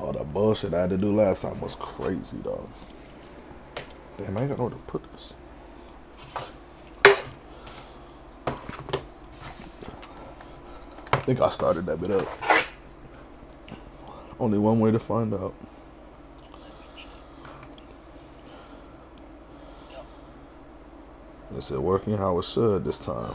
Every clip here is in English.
All the bullshit I had to do last time was crazy, dog. Damn, I ain't got nowhere to put this. I think I started that bit up. Only one way to find out. Is it working how it should this time?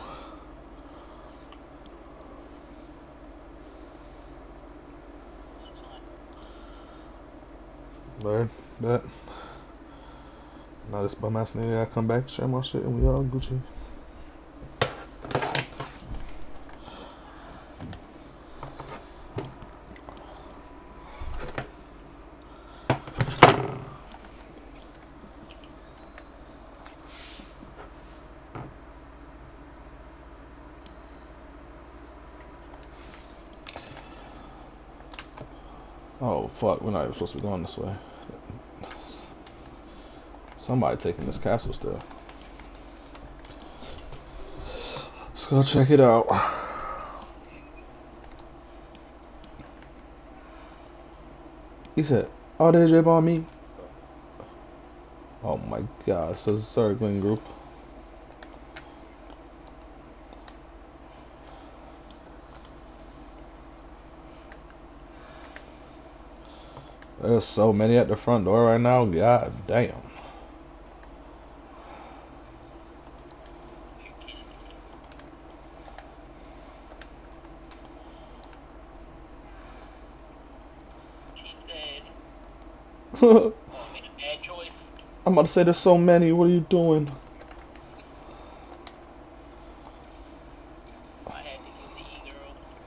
But now this bum ass nigga gotta come back, share my shit, and we all Gucci. Oh fuck, we're not even supposed to be going this way. Somebody taking this castle still. Let's go check it out. He said, "Oh, there's your me." Oh my god, a circling group. There's so many at the front door right now. God damn. Oh, I made a bad choice. I'm about to say there's so many. What are you doing?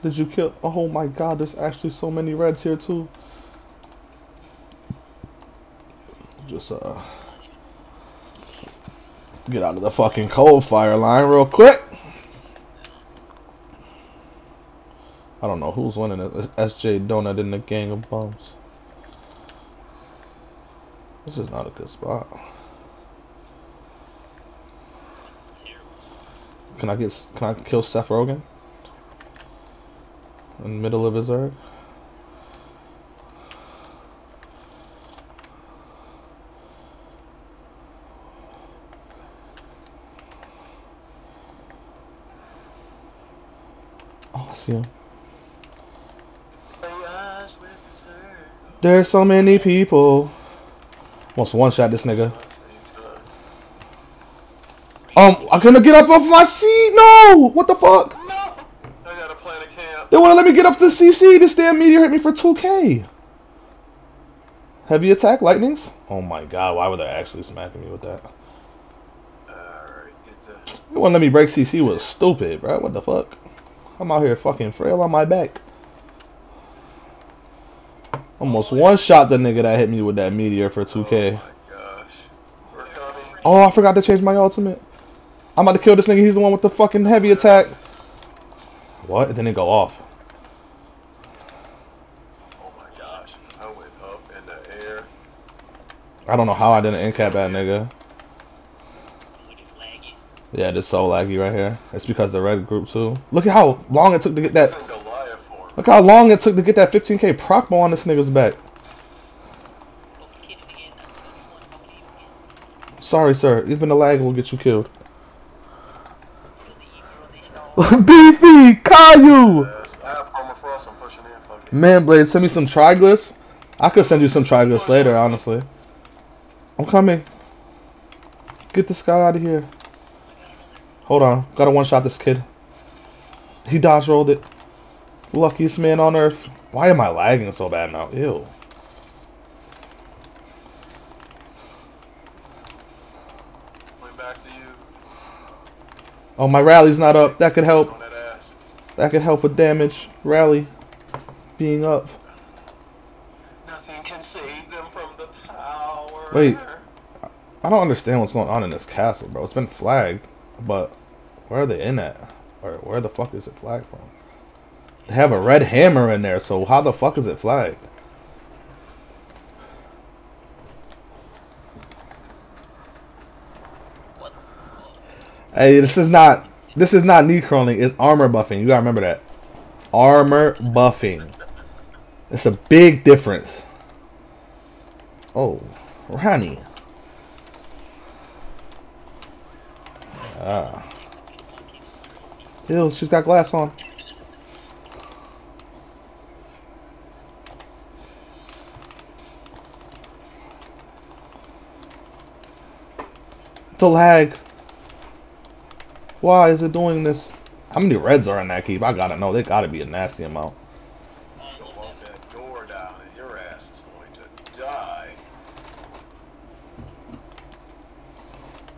Did you kill? Oh my god, there's actually so many reds here too. Just uh, get out of the fucking cold fire line real quick. I don't know who's winning it. SJ Donut in the gang of bums. This is not a good spot. Can I get? Can I kill Seth Rogen? In the middle of his arc. Oh, I see him. There's so many people. Almost one shot this nigga. Um, I couldn't get up off my seat. No, what the fuck? I gotta plan a camp. They want to let me get up to CC. This damn meteor hit me for 2K. Heavy attack lightnings? Oh my god, why were they actually smacking me with that? Alright, get the. They wouldn't let me break CC was stupid, bro. What the fuck? I'm out here fucking frail on my back. Almost one shot the nigga that hit me with that meteor for 2K. Oh my gosh. We're. Oh, I forgot to change my ultimate. I'm about to kill this nigga. He's the one with the fucking heavy attack. What? It didn't go off. Oh my gosh. I went up in the air. I don't know how I didn't incap that nigga. Yeah, this so laggy right here. It's because the red group too. Look at how long it took to get that. It's in Goliath form. Look how long it took to get that 15k proc ball on this nigga's back. Sorry, sir. Even the lag will get you killed. Beefy, Caillou, man, Blade, send me some triglyphs. I could send you some triglyphs later, honestly. I'm coming. Get this guy out of here. Hold on, gotta one shot this kid. He dodge rolled it. Luckiest man on earth. Why am I lagging so bad now? Ew. Coming back to you. Oh, my rally's not up. That could help. That. That could help with damage. Rally being up. Nothing can save them from the power. Wait. I don't understand what's going on in this castle, bro. It's been flagged, but where are they in at? Or where the fuck is it flagged from? They have a red hammer in there, so how the fuck is it flagged? Hey, this is not this is not knee curling, it's armor buffing. You gotta remember that. Armor buffing. It's a big difference. Oh, Ronnie. Ah. Ew, she's got glass on. The lag. Why is it doing this? How many reds are in that keep? I gotta know. They gotta be a nasty amount.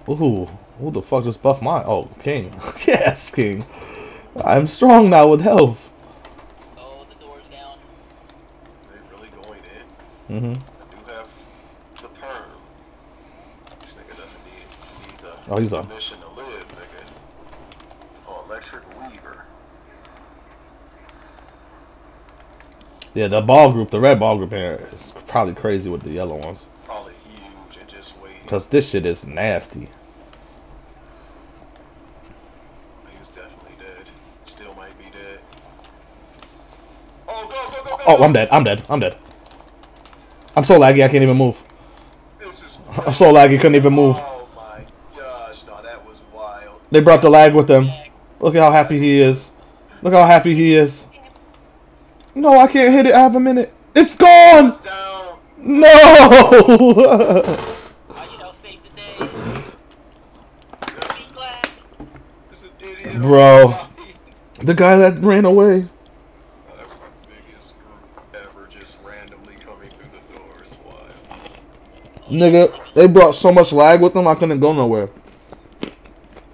Ooh, who the fuck just buffed my? Oh, King. yes, King. I'm strong now with health. Oh, the door's down. They really going in? hmm I do have the perm. This nigga doesn't need needs a Oh, he's a- mission to live, nigga. Oh, electric weaver. Oh, yeah, the ball group, the red ball group here is probably crazy with the yellow ones. Probably huge and just waiting. Cause this shit is nasty. He's definitely dead. Still might be dead. Oh, go, go, go, go! Oh, I'm dead. I'm dead. I'm dead. I'm so laggy. I can't even move. This is I'm so laggy. Couldn't even move. Oh my gosh, no, that was wild. They brought the lag with them. Lag. Look how happy he is. Look how happy he is. No, I can't hit it. I have a minute. It's gone. It's down. No. I shall save the day. Be glad. There's an Bro. the guy that ran away. That was the biggest group ever just randomly coming through the door. It's wild. Nigga, they brought so much lag with them, I couldn't go nowhere.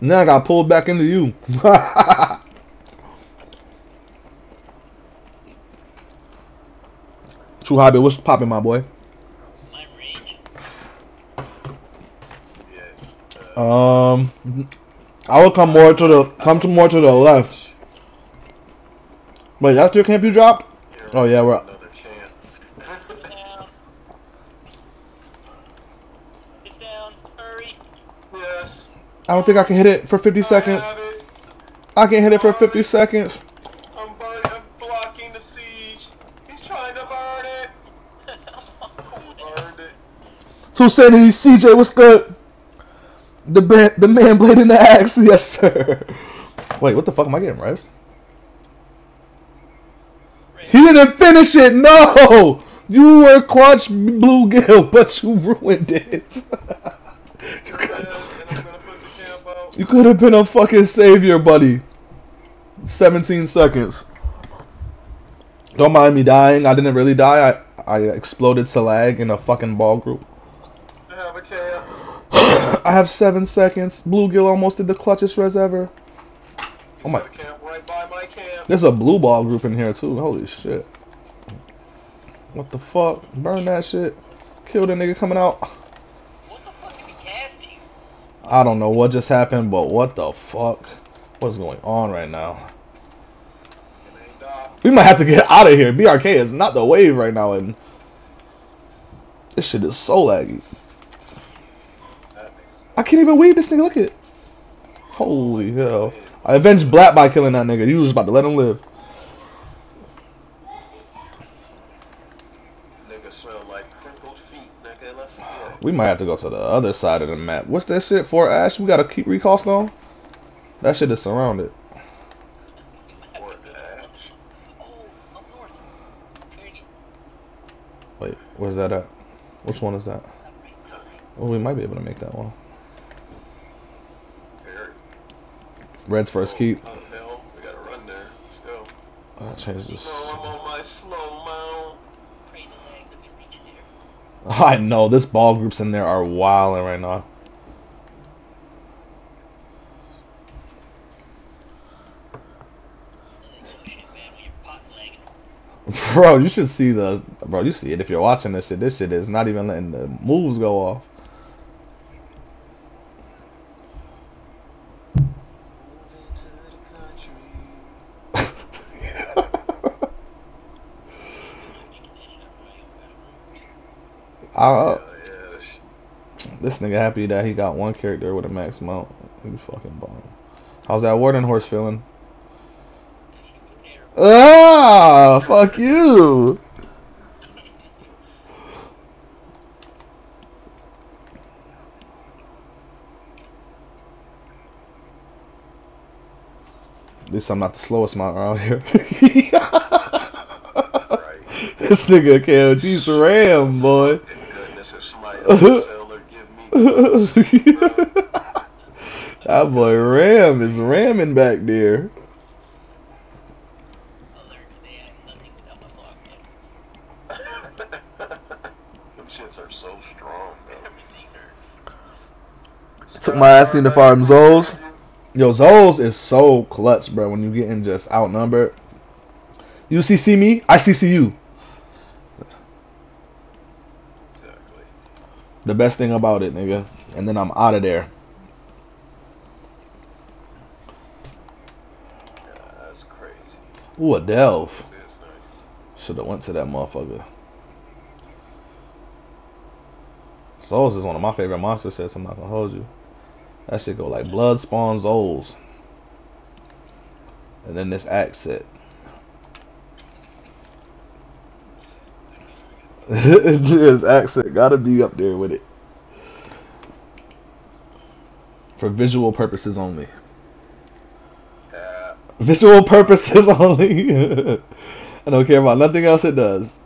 Now I got pulled back into you. True hobby, what's popping, my boy? My Um, I will come more to the come to more to the left. Wait, that's your camp you dropped? oh, yeah, we're- another camp. Down. It's down. Hurry. yes. I don't think I can hit it for 50 seconds. I have it. I can hit it for 50 seconds. I'm burning. I'm blocking the siege. He's trying to burn it. Burned it. Two Sanity, CJ, what's good? The man, the man blading the axe, yes sir. Wait, what the fuck am I getting, Res? He didn't finish it. No, you were clutch bluegill, but you ruined it. you you could have been a fucking savior, buddy. 17 seconds. Don't mind me dying. I didn't really die. I I exploded to lag in a fucking ball group. I have a camp. I have seven seconds. Bluegill almost did the clutchest res ever. Oh my-. There's a blue ball group in here too. Holy shit. What the fuck? Burn that shit. Kill the nigga coming out. What the fuck is he casting? I don't know what just happened, but what the fuck? What's going on right now? We might have to get out of here. BRK is not the wave right now, and this shit is so laggy. I can't even weave this nigga. Look at it. Holy hell. I avenged Black by killing that nigga. You was about to let him live. Nigga smell like crinkled feet, nigga. Let's get it. We might have to go to the other side of the map. What's that shit Fort Ash? We gotta keep recall stone? That shit is surrounded. Fort Ash. Oh, up north. Trinity. Wait, where's that at? Which one is that? Top right, top right. Oh, we might be able to make that one. Red's first keep. Oh, hell. We gotta run there. Let's go. Uh, change this. No, I'm on my slow mount. Pray the lag doesn't reach there. I know this ball groups in there are wilding right now. Bro, you should see the bro. You see it if you're watching this shit. This shit is not even letting the moves go off. Uh, this nigga happy that he got one character with a max mount. He fucking bomb. How's that warden horse feeling? Ah, fuck you. At least I'm not the slowest mount around here. this nigga KOG's ram, boy that boy Ram is ramming back there. I learned today I have nothing without my block catchers. Them shits are so strong, bro. Everything hurts. Took my ass into farm Zoles. Yo, Zoles is so clutch, bro. When you getting just outnumbered. You CC me, I CC you. The best thing about it, nigga. And then I'm out of there. Yeah, that's crazy. Ooh, a delve. This is nice. Should have went to that motherfucker. Souls is one of my favorite monster sets. I'm not gonna hold you. That shit go like blood spawn Souls. And then this axe set. This axe set gotta be up there with it. For visual purposes only. Yeah. Visual purposes only. I don't care about nothing else it does.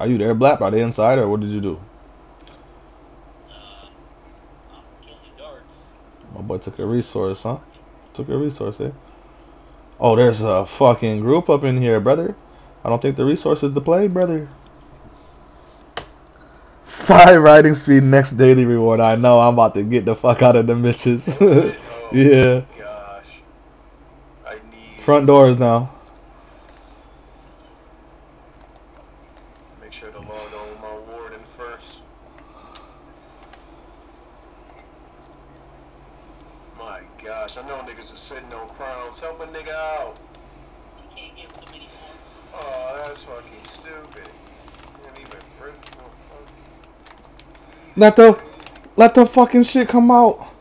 Are you there, Blap? Are they inside, or what did you do? Uh, I'm killing darts. My boy took a resource, huh? Took a resource, eh? Oh, there's a fucking group up in here, brother. I don't think the resource is to play, brother. Five riding speed next daily reward. I know I'm about to get the fuck out of the bitches. Oh, yeah. Gosh. I need. Front doors now. Make sure to log on with my warden first. My gosh, I know niggas are sitting on. Help out. You can't get with them anymore. Oh, that's fucking stupid. Can't even frisk Let the let the fucking shit come out.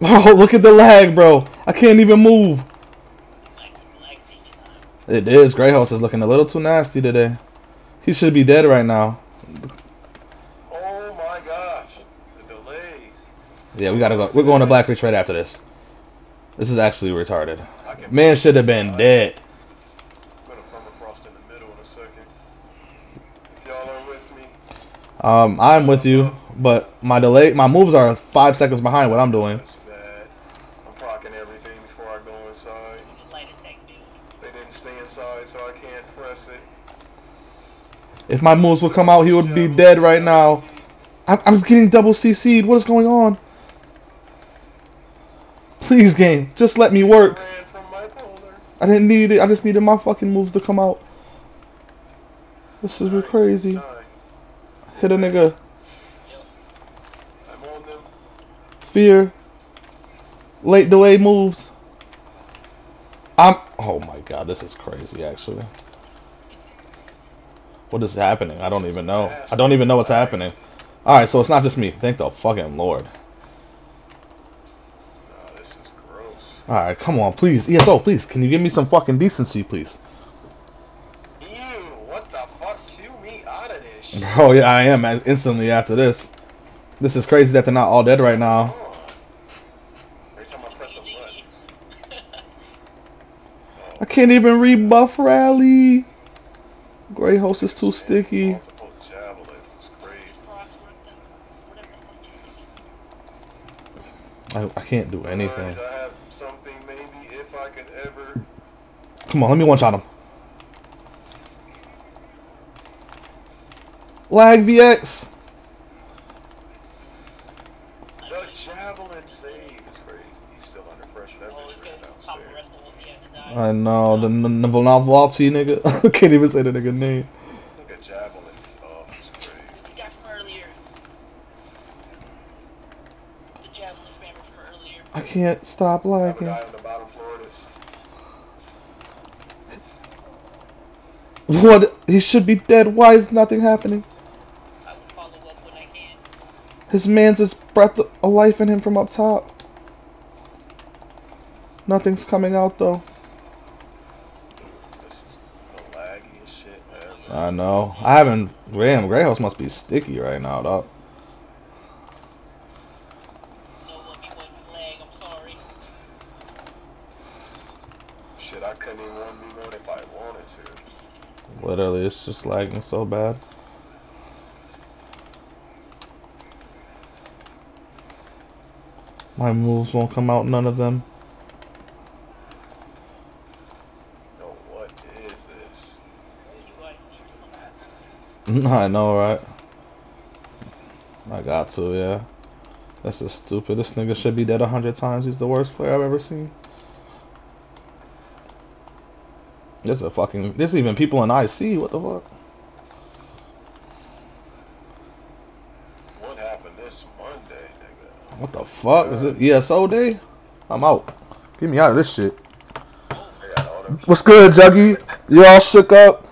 Oh, look at the lag, bro. I can't even move. Like, like taking. It is. Gray Host is looking a little too nasty today. He should be dead right now. Oh my gosh. The delays. Yeah, we gotta go. We're going to Blackreach right after this. This is actually retarded. Man should have been dead. I'm gonna come across in the middle in a second. If y'all are with me, Um, I'm with you, but my delay, my moves are five seconds behind what I'm doing. that's bad. I'm procking everything before I go inside. The light attack build. They didn't stay inside, so I can't press it. If my moves would come out, he would be dead right now. I'm, I'm getting double CC'd. What is going on? Please, game, just let me work. Ran from my polar. I didn't need it. I just needed my fucking moves to come out. This is crazy. Hit a nigga. I'm on them. Fear. Late delay moves. I'm. Oh my god, this is crazy. Actually. What is happening? I don't even know. I don't even know what's happening. All right, so it's not just me. Thank the fucking lord. Nah, this is gross. All right, come on, please. ESO, please. Can you give me some fucking decency, please? Ew, what the fuck? Cue me out of this shit. Oh yeah, I am. Instantly after this. This is crazy that they're not all dead right now. Come on. Every time I press a button. Genius. I can't even rebuff rally. Gray Host is too sticky. Multiple javelins. It's crazy. Rocks worth them. Whatever the fuck you I, I can't do anything. Ever. Come on, let me one shot him. Lag VX. The javelin save is crazy. He's still under pressure. That Oh, bitch it's ran gonna pop the downstairs. rest of us. He has to die. I know the N- N- Navalny nigga. Can't even say the nigga name. Look at javelin. Oh, it's crazy. The guy from earlier. The javelin spammer from earlier. I can't stop I lagging. guy on the bottom floor of this. What? He should be dead. Why is nothing happening? I will follow up when I can. His man's his breath of life in him from up top. Nothing's coming out though. This is the laggiest shit ever. I know. I haven't. Damn, Gray Host must be sticky right now, dog. Shit, I couldn't even want me one if I wanted to. Literally, it's just lagging so bad. My moves won't come out, none of them. No, what is this? You guys see something. I know, right? I got to, yeah. That's just stupid. This nigga should be dead a hundred times. He's the worst player I've ever seen. There's a fucking. There's even people in IC. What the fuck? What happened this Monday, nigga? What the fuck? Is it ESO day? I'm out. Get me out of this shit. They got all them What's good, Juggy? You all shook up?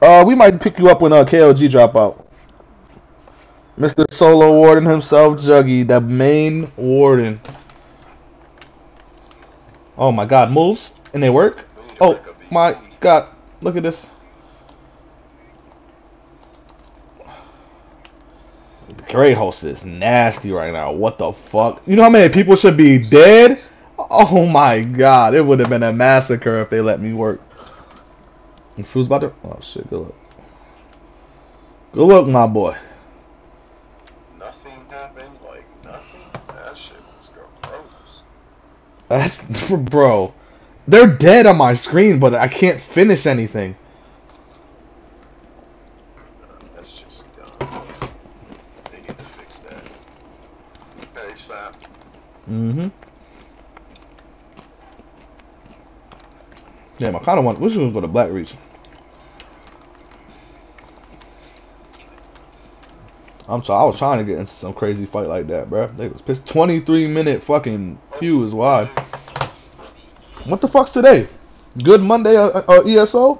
Uh, we might pick you up when uh, KLG drop out. Mr. Solo Warden himself, Juggy, the main warden. Oh my god, moves? And they work? We need to Oh make a VP. my god, look at this. The Gray Host is nasty right now. What the fuck? You know how many people should be dead? Oh my god, it would have been a massacre if they let me work. And Food's about to. Oh shit, good luck. Good luck, my boy. Nothing happened, like nothing. That shit was gross. That's for bro. They're dead on my screen, but I can't finish anything. That's just dumb. They need to fix that. Hey, stop. Mm-hmm. Damn, I kind of want. Wish we was go to Blackreach. I'm try, I was trying to get into some crazy fight like that, bro. They was pissed. 23 minute fucking queue is why. What the fuck's today? Good Monday, uh, uh, ESO.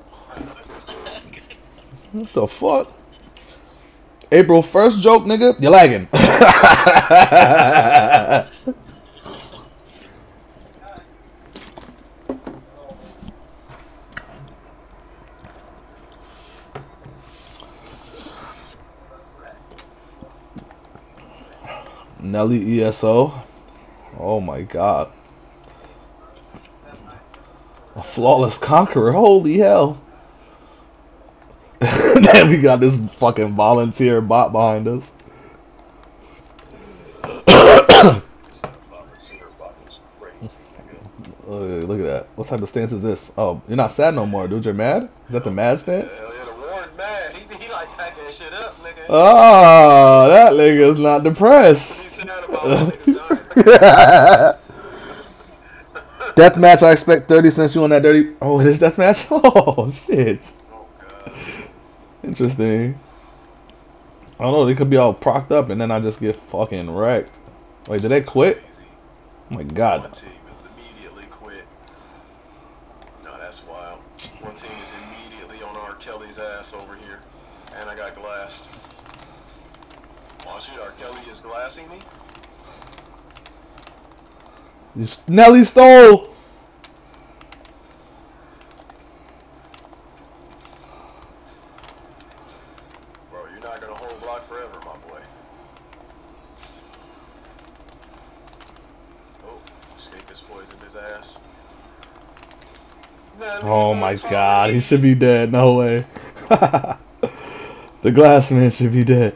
What the fuck? April 1st joke, nigga. You lagging. Nelly ESO. Oh my god. A flawless conqueror. Holy hell. then we got this fucking volunteer bot behind us. This volunteer bot is crazy, nigga. Look, look at that. What type of stance is this? Oh, you're not sad no more, dude. You're mad? Is that the mad stance? Hell yeah, the Warren mad. He, he like packing shit up, nigga. Oh, that nigga's not depressed. said about niggas dying. Death match, I expect 30 since you on that dirty. Oh, it is death match? Oh, shit. Oh god. Interesting. I don't know. They could be all procked up and then I just get fucking wrecked. Wait, did they quit? Oh my god. One team immediately quit. No, that's wild. One team is immediately on R. Kelly's ass over here. And I got glassed. Watch it, R. Kelly is glassing me. Nelly stole! Bro, you're not gonna hold block forever, my boy. Oh, escapist poisoned his ass. Man, Oh my god, he should be dead. No way. the glass man should be dead.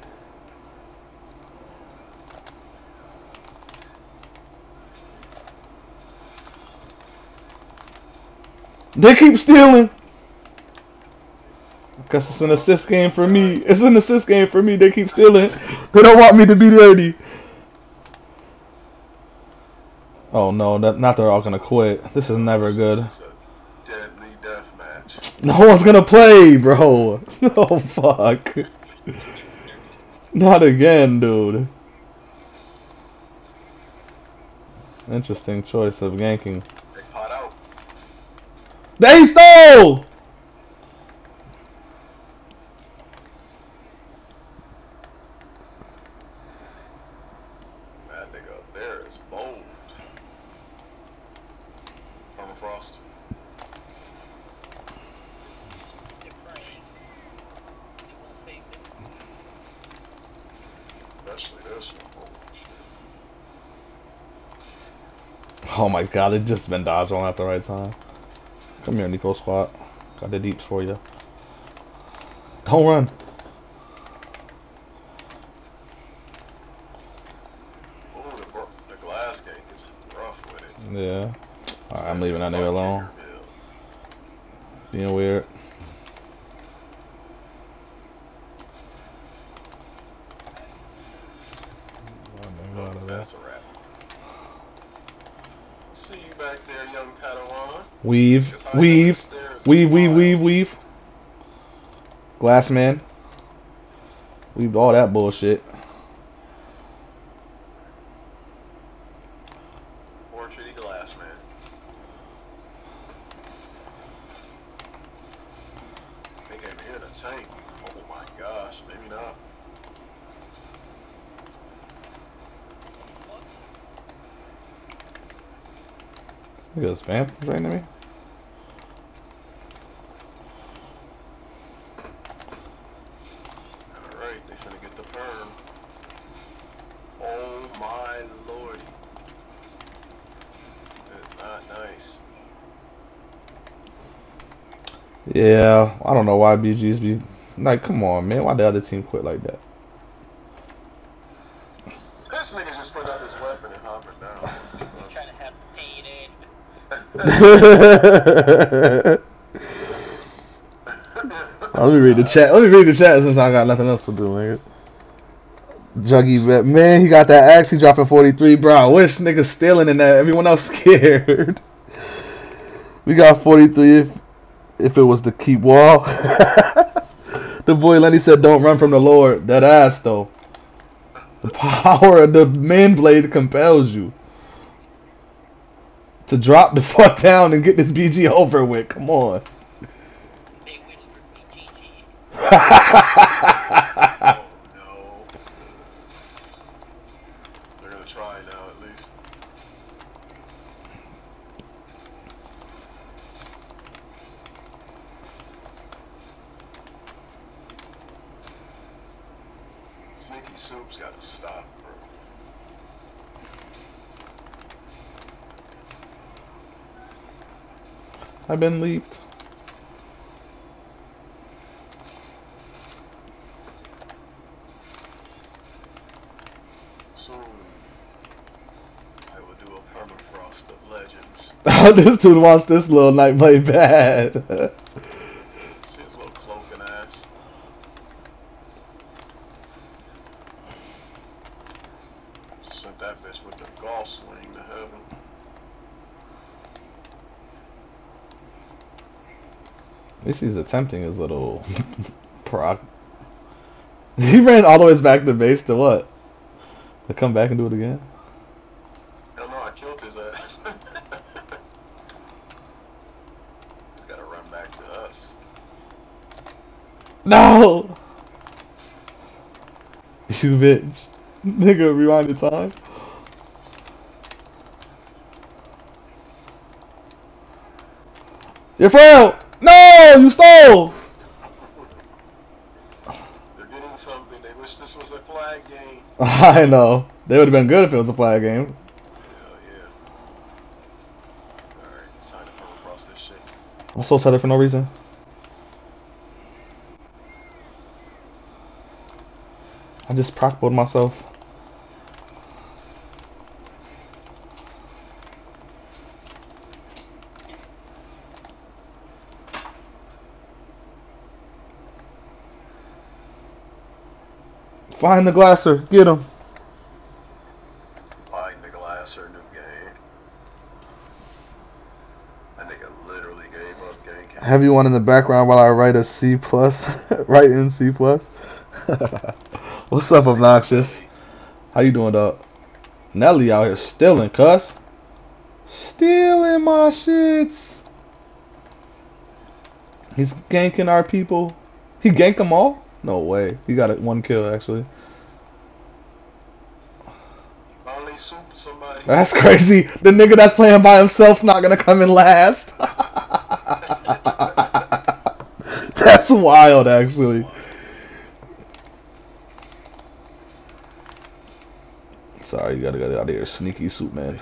They keep stealing. Guess it's an assist game for me. It's an assist game for me. They keep stealing. They don't want me to be dirty. Oh no, that, not they're all gonna quit. This is never good. No one's gonna play, bro. Oh fuck. Not again, dude. Interesting choice of ganking. They stole! That nigga up there is bold. Permafrost. They're praying. They won't save them. Especially this one. Oh my god, they just been dodged on at the right time. Come here, Nico Squat. Got the deeps for you. Don't run. Oh, the, the glass gang is rough with it. Yeah. Alright, I'm leaving that nigga alone. Being weird. Oh, that's a wrap. See you back there, young Padawan. Weave, Just hide under the weave, weave, weave, weave, weave. Glass man. Weaved all that bullshit. Orchard glass, man. They came in a tank. Oh my gosh, maybe not. Look at this vamp right to me. Alright, they finna get the perm. Oh my lordy. That is not nice. Yeah, I don't know why BGs be like, come on, man. Why the other team quit like that? This nigga just put out his weapon and hopping down. He's trying to have pain in. Let me read the chat. Let me read the chat since I got nothing else to do, nigga. Juggy bet, man, he got that axe. He dropping 43, bro. I wish niggas stealing in that everyone else scared. we got 43 if, it was the keep wall. the boy Lenny said, "Don't run from the Lord." That ass though. The power of the man blade compels you to drop the fuck down and get this BG over with. Come on. They whispered me GG. oh no. They're gonna try now at least. Sneaky Soup's gotta stop, bro. I've been leaped. Soon I will do a permafrost of legends. this dude wants this little nightblade bad. See his little cloaking ass. Just sent that bitch with the golf swing to heaven. He's attempting his little proc. He ran all the way back to base to what? To come back and do it again? Hell no, I killed his ass. He's gotta run back to us. No! You bitch. Nigga, rewind the time. Your friend! No! You stole! They're getting something. They wish this was a flag game. I know. They would have been good if it was a flag game. Hell yeah. Alright, it's time to permafrost this shit. I'm so excited for no reason. I just proc myself. Find the glasser. Get him. Find the glass or new game. That nigga literally gave up count. Have you one in the background while I write a C plus? write in C plus. What's up, obnoxious? How you doing, dog? Nelly out here stealing, cuss. Stealing my shits. He's ganking our people. He ganked them all? No way. He got it one kill actually. That's crazy. The nigga that's playing by himself's not gonna come in last. that's wild, actually. Sorry, you gotta get out of here, sneaky soup man.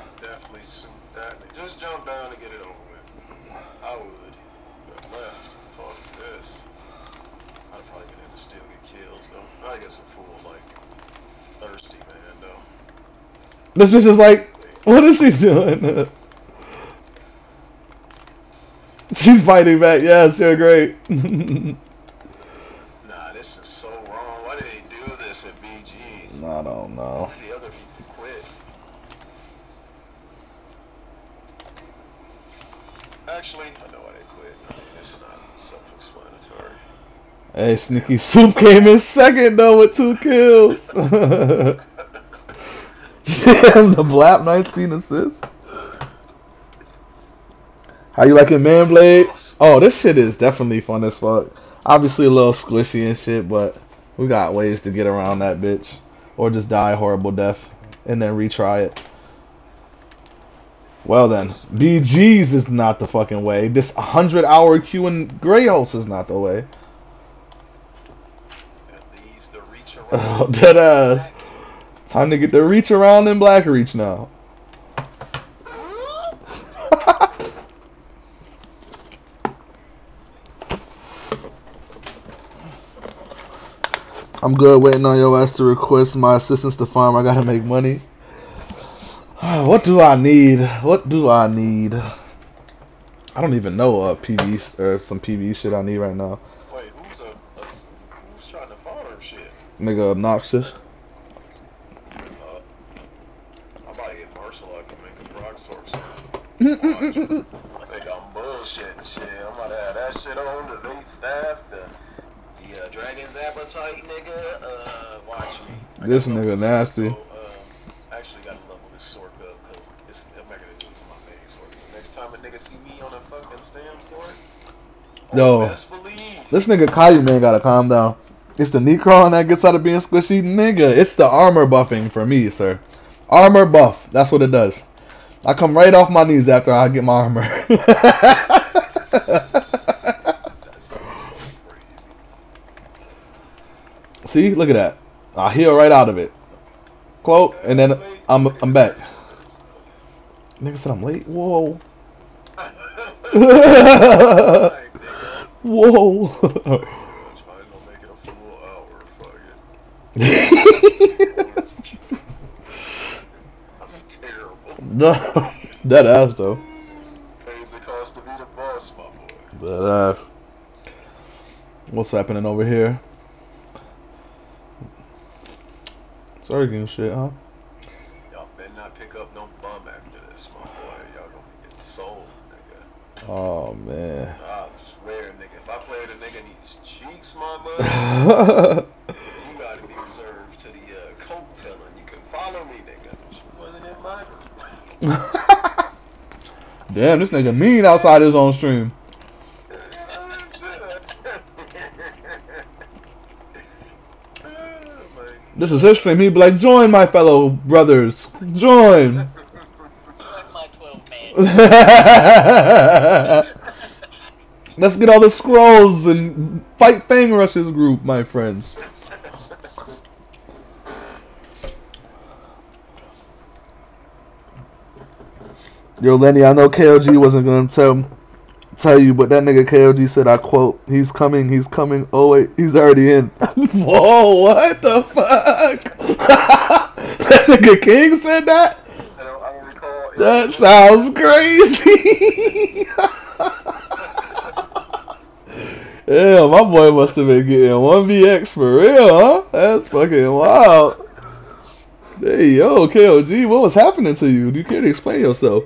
This bitch is like, what is she doing? She's fighting back. Yes, you're great. Nah, this is so wrong. Why did they do this at BG's? I don't know. Why did the other people quit? Actually, I know why they quit. I mean, it's not self-explanatory. Hey, Sneaky Soup came in second though with two kills. Damn, the Blap 19 assists. How you liking Man Blade? Oh, this shit is definitely fun as fuck. Obviously a little squishy and shit, but we got ways to get around that bitch. Or just die a horrible death and then retry it. Well then, BG's is not the fucking way. This 100 hour queue in Gray Host is not the way. That leaves the reach Oh, ass. Time to get the reach around in Blackreach now. I'm good waiting on your ass to request my assistance to farm. I gotta make money. What do I need? What do I need? I don't even know uh PV or some PV shit I need right now. Wait, who's a, a who's trying to farm shit? Nigga obnoxious. Uh, I'm about to get Marshall. I can make a proc source. I think I'm bullshitting shit. I'm about to have that shit on the bait staff, the the uh, Dragon's appetite, nigga. Uh, watch me. I This nigga nasty. So, uh, I actually gotta level this sword up because it's I'm not gonna do it to my main sword. The next time a nigga see me on a fucking stem sword, Yo. This nigga Caillou man gotta calm down. It's the Necron that gets out of being squishy, nigga. It's the armor buffing for me, sir. Armor buff. That's what it does. I come right off my knees after I get my armor. That sounds so crazy. See, look at that. I heal right out of it. Cloak, and then I'm I'm back. Nigga said I'm late. Whoa. Whoa. trying to make it a full hour. Fuck it. I'm terrible. no, that ass though. Pays the cost to be the boss, my boy. That ass. What's happening over here? Sorry, getting shit, huh? Y'all better not pick up no bum after this, my boy. Y'all gonna get sold, nigga. Oh man. Swear, nigga. If I play the nigga in these cheeks, my boy, you gotta be reserved to the uh, telling. You can follow me, nigga. She wasn't in my group. Damn, this nigga mean outside his own stream. This is his stream. He'd be like, join my fellow brothers. Join. Join my 12 man. Let's get all the scrolls and fight Fang Rush's group, my friends. Yo, Lenny, I know KOG wasn't gonna tell tell you, but that nigga KOG said, I quote, he's coming, he's coming. Oh wait, he's already in. Whoa, what the fuck? that nigga King said that? That sounds crazy. yeah, my boy must have been getting 1VX for real, huh? That's fucking wild. Hey, yo, KOG, what was happening to you? You can't explain yourself.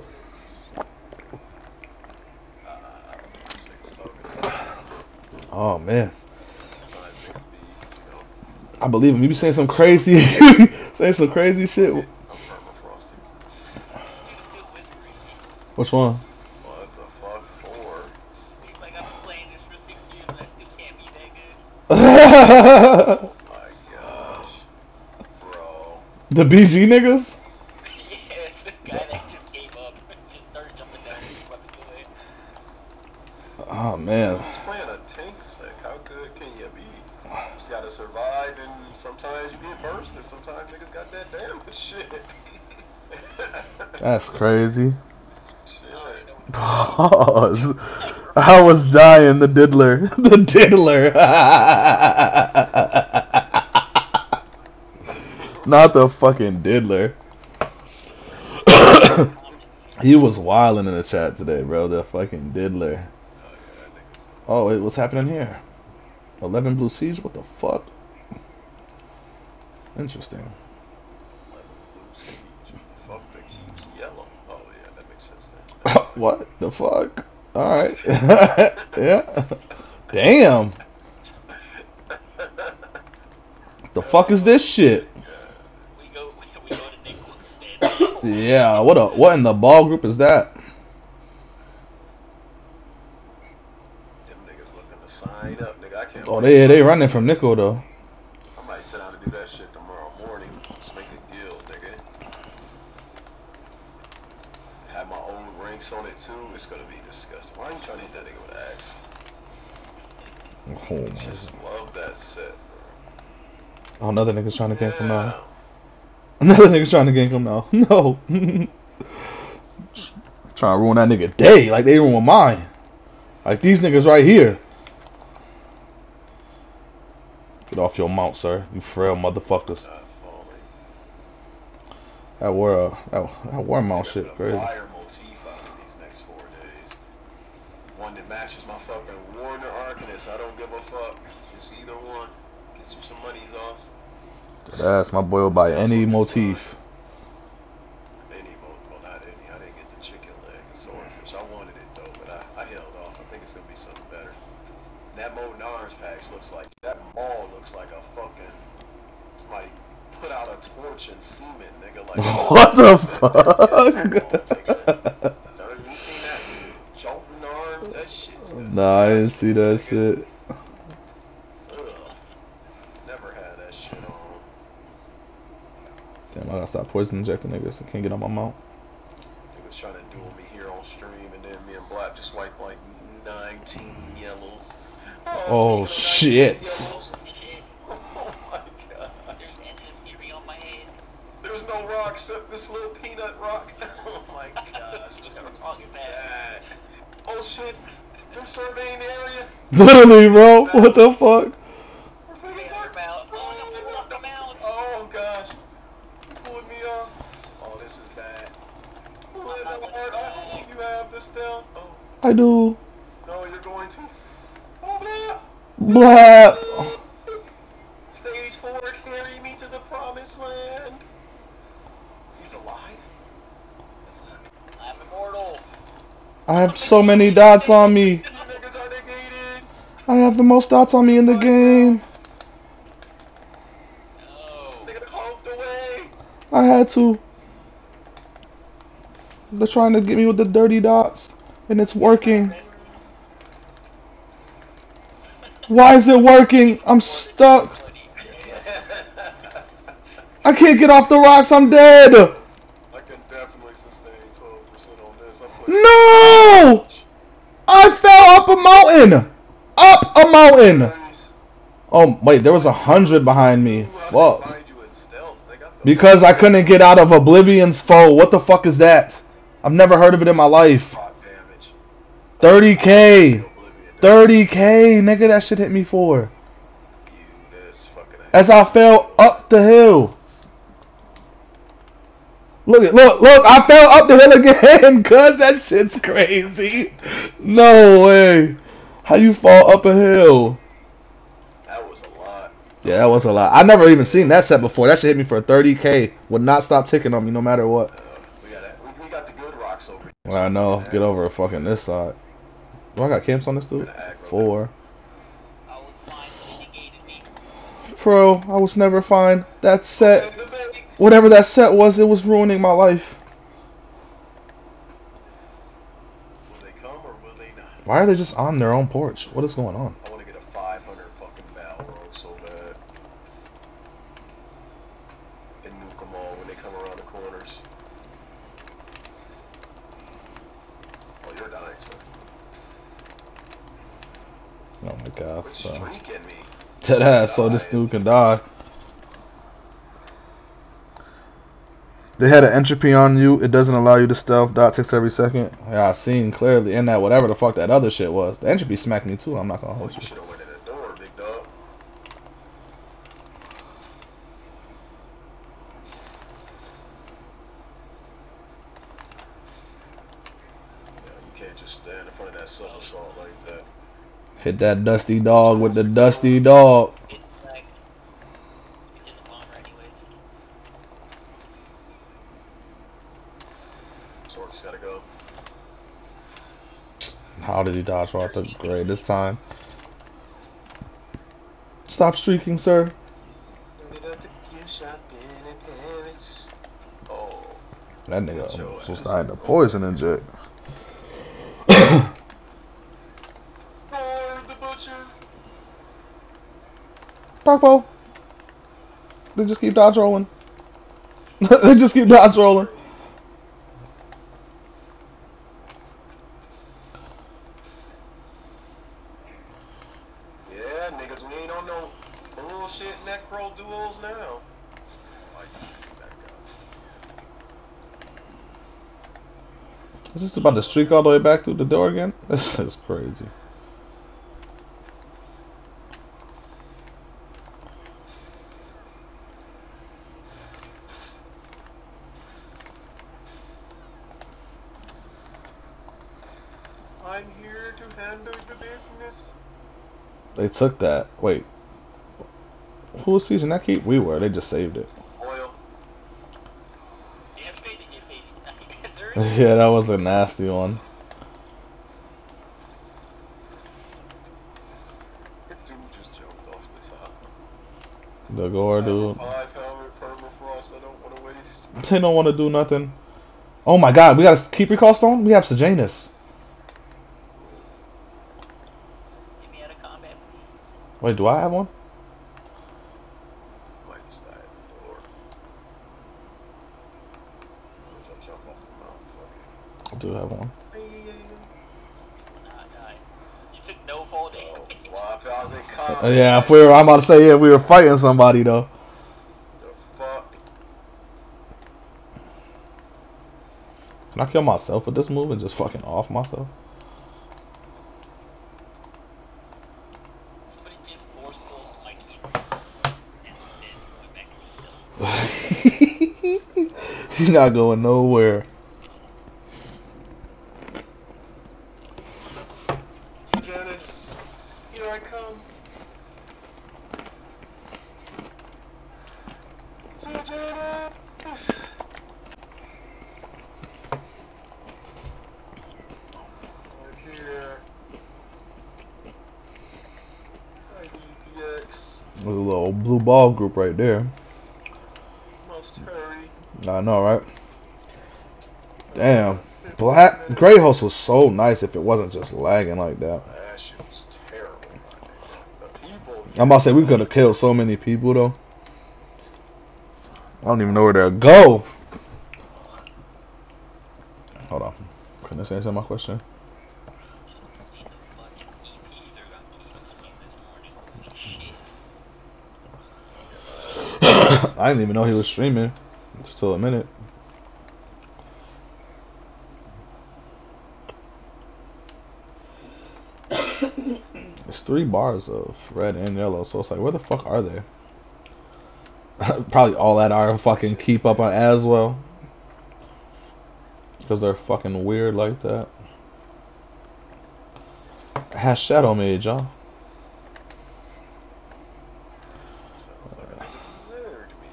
Oh, man. I believe him. You be saying some crazy, saying some crazy shit. Which one? The fuck for? He's like, I've been playing this for six years and I still can't be that good. Oh gosh. The BG niggas? yeah, it's the guy that just gave up and just started jumping down his fucking way. Oh man. He's playing a tank spec. How good can you be? You just gotta survive, and sometimes you get burst, and sometimes niggas got that damn shit. That's crazy. Shit. Pause. I was dying, the diddler. The diddler. Not the fucking diddler. he was wilding in the chat today, bro. The fucking diddler. Oh, wait, what's happening here? 11 Blue Siege? What the fuck? Interesting. Fuck that keeps yellow. Oh yeah, that makes sense then. What the fuck? Alright. yeah. Damn. The fuck is this shit? We go, we go to Yeah, what a what in the ball group is that? Them niggas looking to sign up, nigga. I can't. Oh, they they running from Nico though. I might sit down and do that shit tomorrow morning. Just make a deal, nigga. Have my old ranks on it too. It's gonna be disgusting. Why are you trying to hit that nigga with an axe? Oh my Just love that set. Oh, another nigga's trying to gank him now. Another nigga's trying to gank him now. No. trying to ruin that nigga day like they ruined mine. Like these niggas right here. Get off your mount, sir. You frail motherfuckers. That war, uh, that, that war mount shit crazy. Fire motif out of these next four days. One that matches my fucking Arcanist. I don't give a fuck. Just either one. Get you some monies off. That's my boy will buy any motif. Any mo well not any. I didn't get the chicken leg and swordfish. I wanted it though, but I, I held off. I think it's gonna be something better. That Molten Arms packs looks like that mall looks like a fucking somebody put out a torch and semen, nigga. Like What the fuck? You seen that? Jolting arms? That shit's nah, I didn't see that shit. Never had that shit on. Damn, I gotta stop poison injecting niggas. I can't get on my mount. He was trying to duel me here on stream, and then me and Black just wiped like 19 yellows. Oh, speaking of 19 shit. yellows, Oh my god. There's endless fury on my head. There's no rock except this little peanut rock. Oh my gosh. What the fuck that? God. Oh shit. They're surveying the area. Literally, bro. What the fuck? We're Hey, fucking they're about- Oh. Oh gosh. You me off. Oh, this is bad. Wait, not no, with Art, I that. you have this still. Oh, I do. no, you're going to. Oh, Blah. blah. Stage four, carry me to the promised land. He's alive. I'm immortal. I have so many dots on me. I have the most dots on me in the game. I had to. They're trying to get me with the dirty dots, and it's working. Why is it working? I'm stuck. I can't get off the rocks. I'm dead. I can definitely sustain 12% on this. I put No! I fell up a mountain. Up a mountain. Oh wait, there was a hundred behind me. Fuck. Because I couldn't get out of Oblivion's foe. What the fuck is that? I've never heard of it in my life. 30k. 30k, nigga, that shit hit me for. As I fell up the hill. Look at look look, I fell up the hill again, cuz that shit's crazy. No way. How you fall up a hill? That was a lot. Yeah, that was a lot. I never even seen that set before. That shit hit me for 30k. Would not stop ticking on me no matter what. Uh, we got we, we got the good rocks over here. Well, I know. Get over fucking this side. Do I got camps on this dude? Four. I was fine, but it negated me. Bro, I was never fine. That set, The baby. Whatever that set was, it was ruining my life. Will they come or will they not? Why are they just on their own porch? What is going on? I want to get a 500 fucking Balorgh so bad. And nuke them all when they come around the corners. Oh, you're dying, sir. Oh my god. So. Dead ass, so this dude can die. They had an entropy on you. It doesn't allow you to stealth. Dot ticks every second. Yeah, I seen clearly in that whatever the fuck that other shit was. The entropy smacked me too. I'm not gonna hold you you. should have went in the door, big dog. Just stand in front of that like that. Hit that dusty dog with the dusty dog. Hit the flag. We did the bomber anyways. Sork's gotta go. How did he dodge roll at the greatest time? Stop streaking, sir. Oh, That nigga was dying to poison inject. Thor the Butcher. Parkbo. They just keep dodge rolling. they just keep dodge rolling. Yeah, niggas, we ain't on no bullshit necro duos now. Like that guy. Is this about to streak all the way back through the door again? This is crazy. I'm here to handle the business. They took that. Wait. Who was seizing that keep? We were. They just saved it. Oil. Damn straight did you say that's the answer? yeah, that was a nasty one. The dude just jumped off the top. The gore dude. Five helmet permafrost. I don't want to. They don't want to do nothing. Oh my god, we got a keep recall stone? We have Sejanus. Get me out of combat, please. Wait, do I have one? Might just die at the door. I'll jump off the mountain. I do have one. Fuck Nah, die. You took no fall it. Oh, damage. well, if I was in Uh, combat. Yeah, if we were, I'm about to say, yeah, we were fighting somebody though. The fuck? Can I kill myself with this move and just fucking off myself? Somebody just force my. And then went back to the. You're not going nowhere. Janice, here I come. Janice! I'm here. IDPX There's a little blue ball group right there. must hurry. I know, right? Damn. Black Gray Host was so nice if it wasn't just lagging like that. That shit was terrible. my nigga. The people. I'm about to say we could have killed so many people though. I don't even know where to go. Hold on. Can this answer my question? See the fucking EPs are on Kino stream this morning. Holy shit. I didn't even know he was streaming until a minute. It's three bars of red and yellow, so it's like, where the fuck are they? Probably all that are fucking keep up on as well. Because they're fucking weird like that. Has Shadow Mage, y'all. Sounds like a nigga to me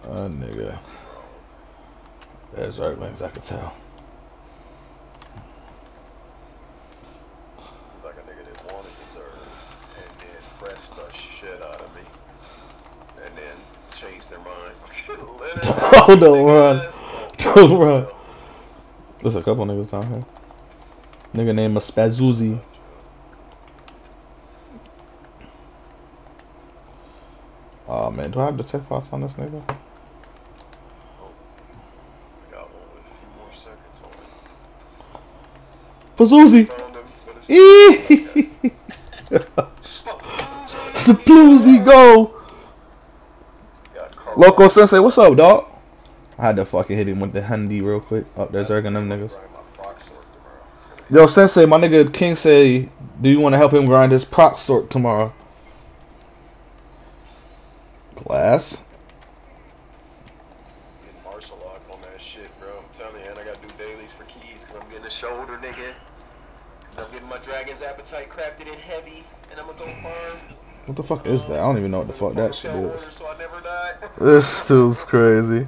before. Uh, nigga. There's Earthlings, I could tell. Like a nigga that wanted and then pressed the shit out of me. And then changed their mind. Oh, don't run. Don't run. There's a couple niggas down here. Nigga named Spazuzzi. Oh man, do I have the tech pots on this nigga? I got one with a few more seconds Spazuzzi! Spazuzzi, go! Loco Sensei, what's up, dog? I had to fucking hit him with the handy real quick. There's That's Ergen them niggas. Yo, Sensei, my nigga King say, do you want to help him grind his proc sort tomorrow? Glass. Getting martial lock on that shit, bro. telling you, and I gotta do dailies for keys, cause I'm getting a shoulder, nigga. I'm getting my dragon's appetite crafted in heavy, and I'm gonna go farm. What the fuck is that? I don't even know what the fuck that shit is. So I. This dude's crazy.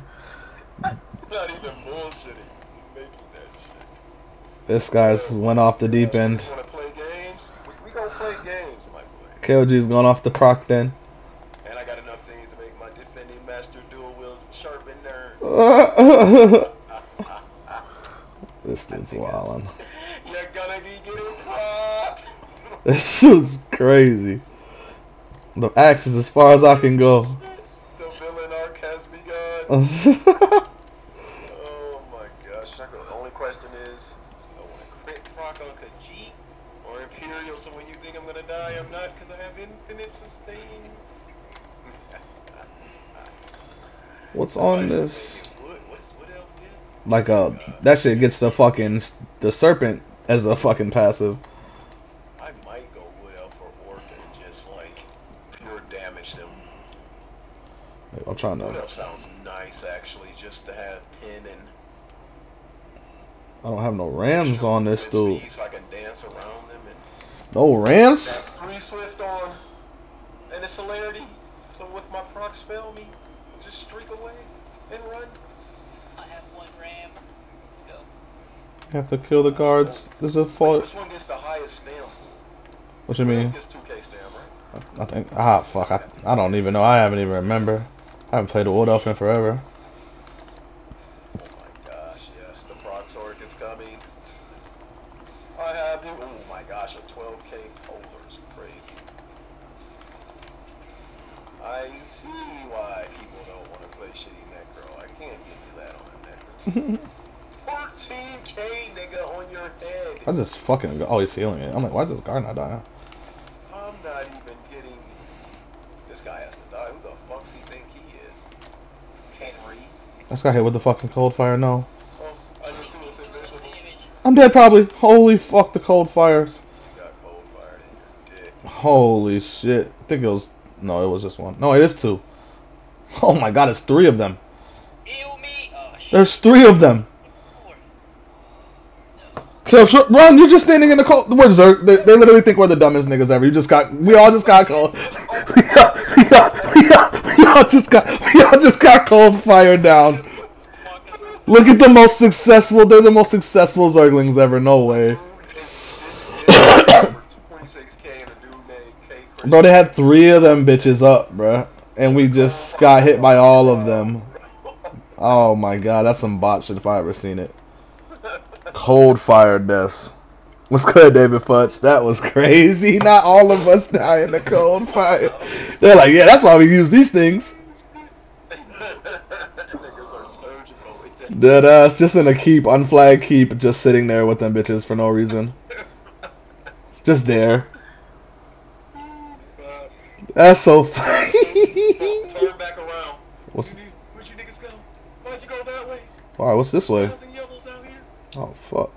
Not even bullshitting. Making that shit. This guy's went off the deep end. You wanna play games? We, we gonna play games, my boy. KOG's going off the proc then. And I got enough things to make my defending master dual wield sharp and nerd. this dude's wildin'. You're gonna be getting caught. This dude's crazy. The axe is as far as I can go. The villain arc has begun. Oh my gosh. The only question is, I want to crit proc on Khajiit or Imperial, so when you think I'm gonna die, I'm not because I have infinite sustain. What's on this? What's, what else? Like uh, that shit gets the fucking the serpent as a fucking passive. I might go Wood Elf or Orc and just like pure damage them. I'm trying Wood to. Elf sounds nice actually, just to have pin and I don't have no rams on this dude. speed so I can dance around them and No rams? Got three swift on and a celerity. So with my proc spell me, just streak away and run. I have one ram. Let's go. You have to kill the guards. This is a fault. Which one gets the highest stam? What you mean? Gets 2k stam. I think. Ah, fuck. I, I don't even know. I haven't even remember. I haven't played the Wood Elf in forever. Oh my gosh, yes, the proc orc is coming. I have the oh my gosh, a 12k polar's crazy. I see why people don't want to play shitty necro. I can't give you that on a necro. 14k nigga on your head. I just fucking. Oh, he's healing it. I'm like, why is this guard not dying? I'm not even getting. This guy has to die. Who the fuck's he think he is? Henry. This guy hit with the fucking cold fire. No. Oh, I didn't see this invisible. Damage. I'm dead probably. Holy fuck, the cold fires. Cold fired in your dick. Holy shit. I think it was. No, it was just one. No, it is two. Oh my god, it's three of them. Heal. Oh. There's three of them. Run! You're just standing in the cold. We're Zerg. They, they literally think we're the dumbest niggas ever. You just got. We all just got cold. We all, we all, we all, we all just got. We all just got cold fire down. Look at the most successful. They're the most successful Zerglings ever. No way. 26k and a dude named K. Chris. Bro, they had three of them bitches up, bro, And we just got hit by all of them. Oh my god, that's some bot shit if I ever seen it. Cold fire deaths. What's good, David Futch? That was crazy. Not all of us die in the cold fire. They're like, yeah, that's why we use these things. Niggas are surgical with that. Dead ass, just in a keep, unflagged keep, just sitting there with them bitches for no reason. Just there. That's so funny. Turn back around. What's, where'd you niggas go? Why'd you go that way? alright, what's this way? Nothing yellows out here. Oh fuck.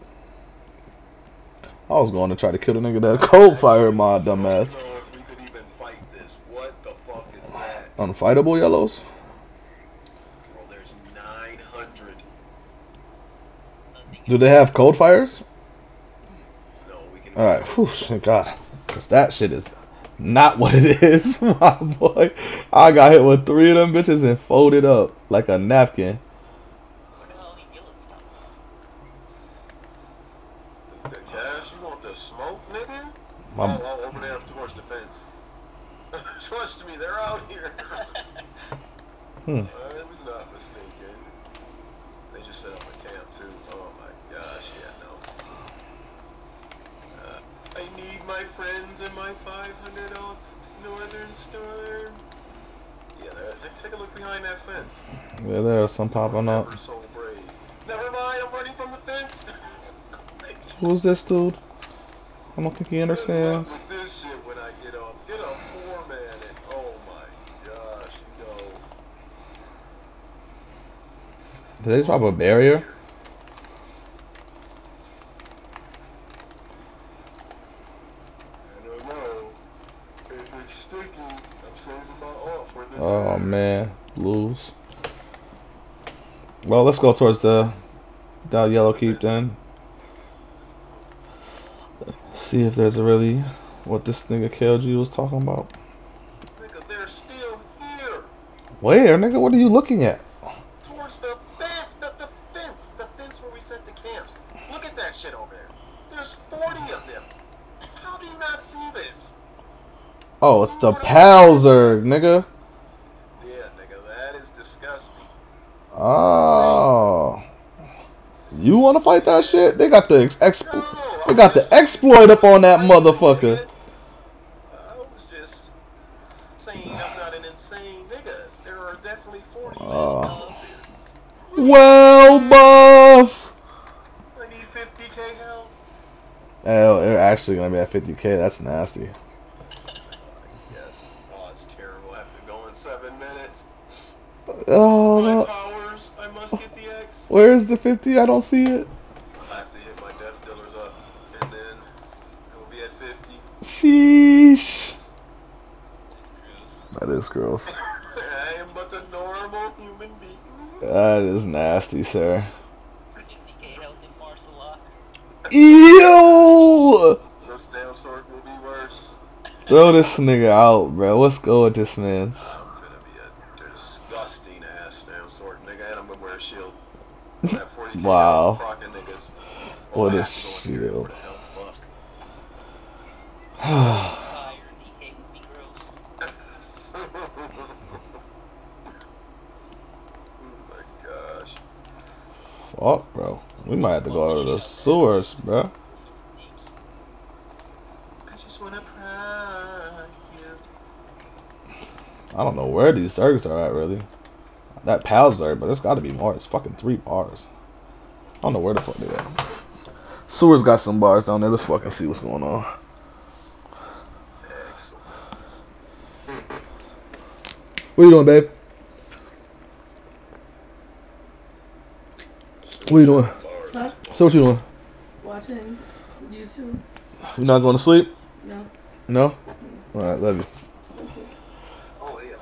I was going to try to kill the nigga that cold fire my dumb ass. I don't know if we could even fight this. What the fuck is that? Unfightable yellows? Bro, there's 900. Do they have cold fires? No, we can. Alright, whew, thank God. Cause that shit is not what it is, my boy. I got hit with three of them bitches and folded up like a napkin. What the hell he healing me? The cash, you want the smoke, oh, oh, over there towards the fence. Trust me, they're out here. hmm. I was not mistaken. They just set up a camp too. Oh my gosh, yeah, no. Uh, I need my friends and my 500 odd Northern Star. Yeah, there- there- take a look behind that fence. Yeah, there's some popping up. Ever so brave. Never mind, I'm running from the fence. Who's this dude? I don't think he understands. With this shit when I get off. Get a four man and oh my gosh, no. Did they drop a barrier? I don't know. If it's sticky, I'm saving my off for this. Oh man, lose. Well, let's go towards the That yellow keep then. See if there's really what this nigga KLG was talking about. Nigga, they're still here. Where, nigga? What are you looking at? Towards the fence, the, the fence, the fence where we set the camps. Look at that shit over there. There's 40 of them. How do you not see this? Oh, it's the Palzerg, nigga. Yeah, nigga, that is disgusting. Oh. You want to fight that shit? They got the ex- No, I'm got the exploit up on that motherfucker. I was just saying I'm not an insane nigga. There are definitely 40 Oh. million. Well, buff. I need 50k help. Oh, they're actually gonna be at 50k. That's nasty. Yes. Oh, it's terrible after going seven minutes. Oh, My no. powers. I must get the X. where's the 50? I don't see it. I have to hit my death dealers up, and then it will be at 50. Sheesh. Gross. That is. I am but a normal human being. That is nasty, sir. 50k health in martial law. Ew! This damn sword will be worse. Throw this nigga out, bro. Let's go with this man's. Oh, I'm gonna be a disgusting ass damn sword nigga, and I'm gonna wear a shield. Wow. Crockin' niggas. What I a have to go shield. What the hell, fuck. Fire DK would be gross. oh my gosh. Fuck, bro. We might have to go to the sewers, bro. I just wanna prank you. I don't know where these Zergs are at, really. That pal Zerg, but there's gotta be more. It's fucking three bars. I don't know where the fuck they at. Sewers got some bars down there. Let's fucking see what's going on. Excellent. What you doing, babe? What are you doing? Huh? So what you doing? Watching YouTube? You not going to sleep? No. No? Alright, love you. Oh yeah.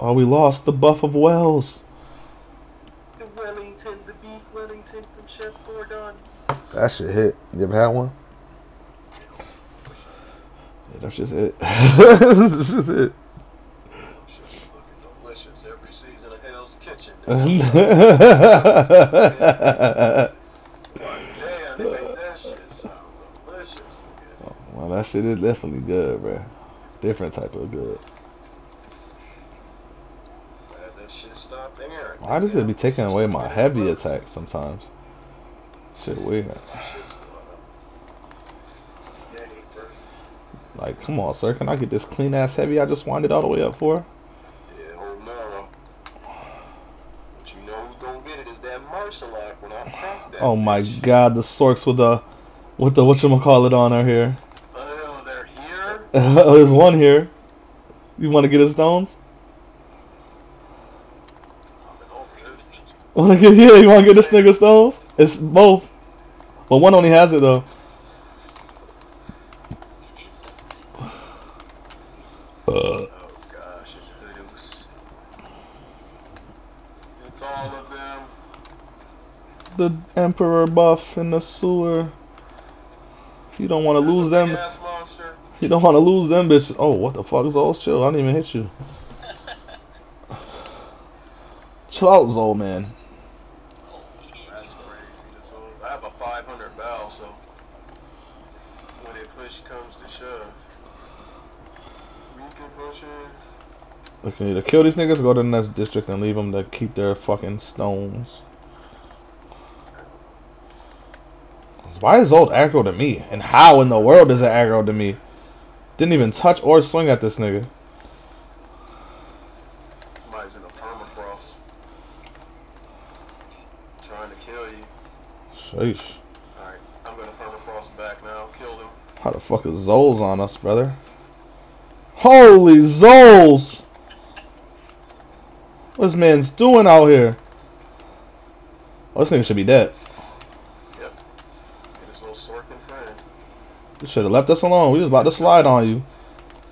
Oh, we lost the buff of Wells. The Wellington, the beef Wellington from Chef Gordon. That shit hit. You ever had one? Yeah, that's just it. that's just it. Shit's looking delicious every season of Hell's Kitchen. well, that shit is definitely good, bro. Different type of good. Why does it be taking away my heavy attack sometimes? Shit weird. Like, come on, sir. Can I get this clean ass heavy I just wind it all the way up for? Oh my bitch. god, the Sorks with the with the whatchamacallit on her here. Oh, they're here? Oh, there's one here. You wanna get his stones? Coming over this. Wanna get here? you wanna get this nigga stones? It's both. But one only has it though. It. Uh, Oh gosh, it's Hoodoos. It's all of them. The Emperor buff in the sewer. If you don't wanna lose them you don't wanna lose them bitch. Oh what the fuck Zol's chill. I didn't even hit you. Chill out, Zol man. That's crazy. I have a 500 bow, so when it push comes to shove, we can push it. We can either kill these niggas go to the next district and leave them to keep their fucking stones. Why is Zold aggro to me? And how in the world is it aggro to me? Didn't even touch or swing at this nigga. Somebody's in a permafrost. Trying to kill you. Sheesh. Alright, I'm gonna permafrost back now. Killed him. How the fuck is Zol's on us, brother? Holy Zols! What's man's doing out here? Oh, this nigga should be dead. Get his little Sorkin friend. You should have left us alone. We was about to slide on you.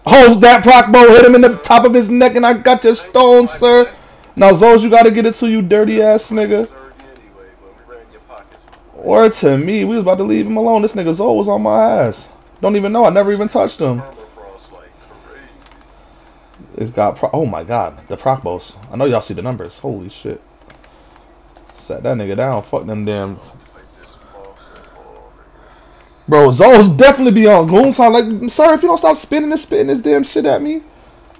Oh, that proc bow hit him in the top of his neck, and I got your stone, sir. Now, Zols, you gotta get it to you, dirty ass nigga. Zerg anyway, but we're Word to me, we was about to leave him alone. This nigga Zoe was on my ass. Don't even know. I never even touched him. Permafrost like crazy. It's got pro- oh my god, the Procbos. I know y'all see the numbers. Holy shit. Set that nigga down. Fuck them damn. Like this boss and all, nigga. Bro, Zoe's definitely be on goon time. Like, sir, if you don't stop spinning and spitting this damn shit at me,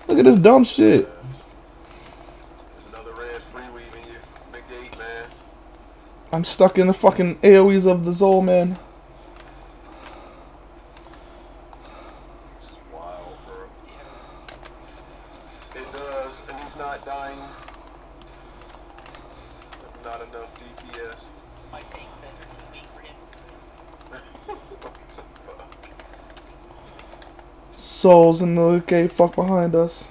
look at this dumb shit. There's another red free weaving you. Big eight, man. I'm stuck in the fucking AoEs of the Zol, man. This is wild, bro. It does, and he's not dying. Not enough DPS. My tank says are too weak for him. what the fuck? Souls in the gate, fuck behind us.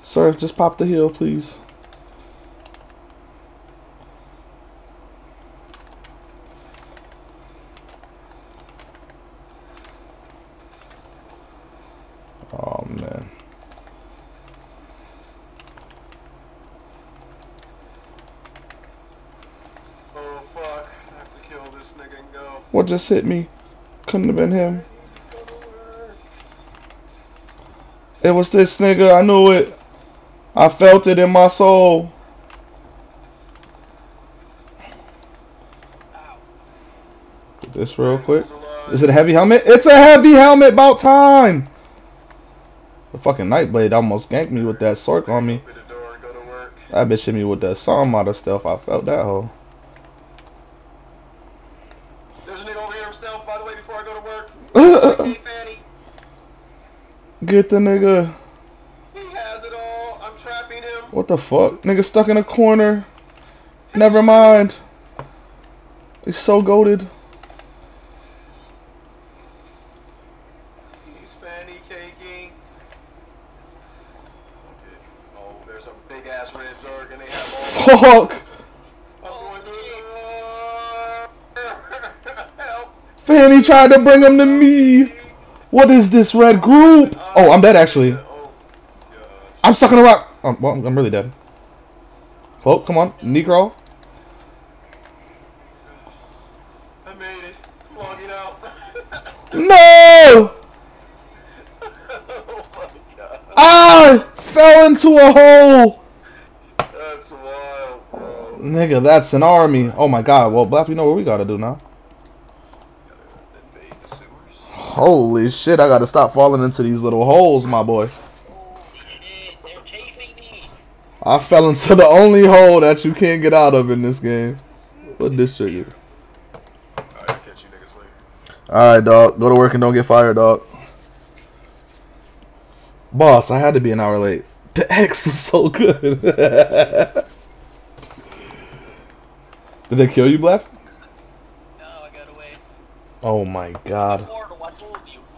Sir, just pop the heal, please. Oh man. Oh fuck. I have to kill this nigga and go. What just hit me? Couldn't have been him. It was this nigga, I knew it. I felt it in my soul. This real quick. Is it a heavy helmet? It's a heavy helmet, about time! The fucking Nightblade almost ganked me with that sork on me. That bitch hit me with that some out of stealth. I felt that hoe. There's a nigga over here himself, by the way, before I go to Get the nigga. He has it all. I'm trapping him. What the fuck? Nigga stuck in a corner. Never mind. He's so goaded. He's fanny caking. Okay. Oh, there's a big ass red Zerg and they have all. Fuck! I'm going through the Help! Fanny tried to bring him to me. What is this red group? Oh, I'm dead actually. I'm stuck in a rock. Oh, well, I'm really dead. Cloak, come on. Negro. I made it. I'm logging out. No! oh my god. I fell into a hole. That's wild, bro. Nigga, that's an army. Oh my god. Well, Black, you know what we gotta do now. Gotta invade the sewers. Holy shit, I gotta stop falling into these little holes, my boy. Holy shit, they're chasing me. I fell into the only hole that you can't get out of in this game. What this trigger? Alright, catch you niggas later. Alright, dog. Go to work and don't get fired, dog. Boss, I had to be an hour late. The X was so good. Did they kill you, Black? No, I got away. Oh my god. Portal, I told you.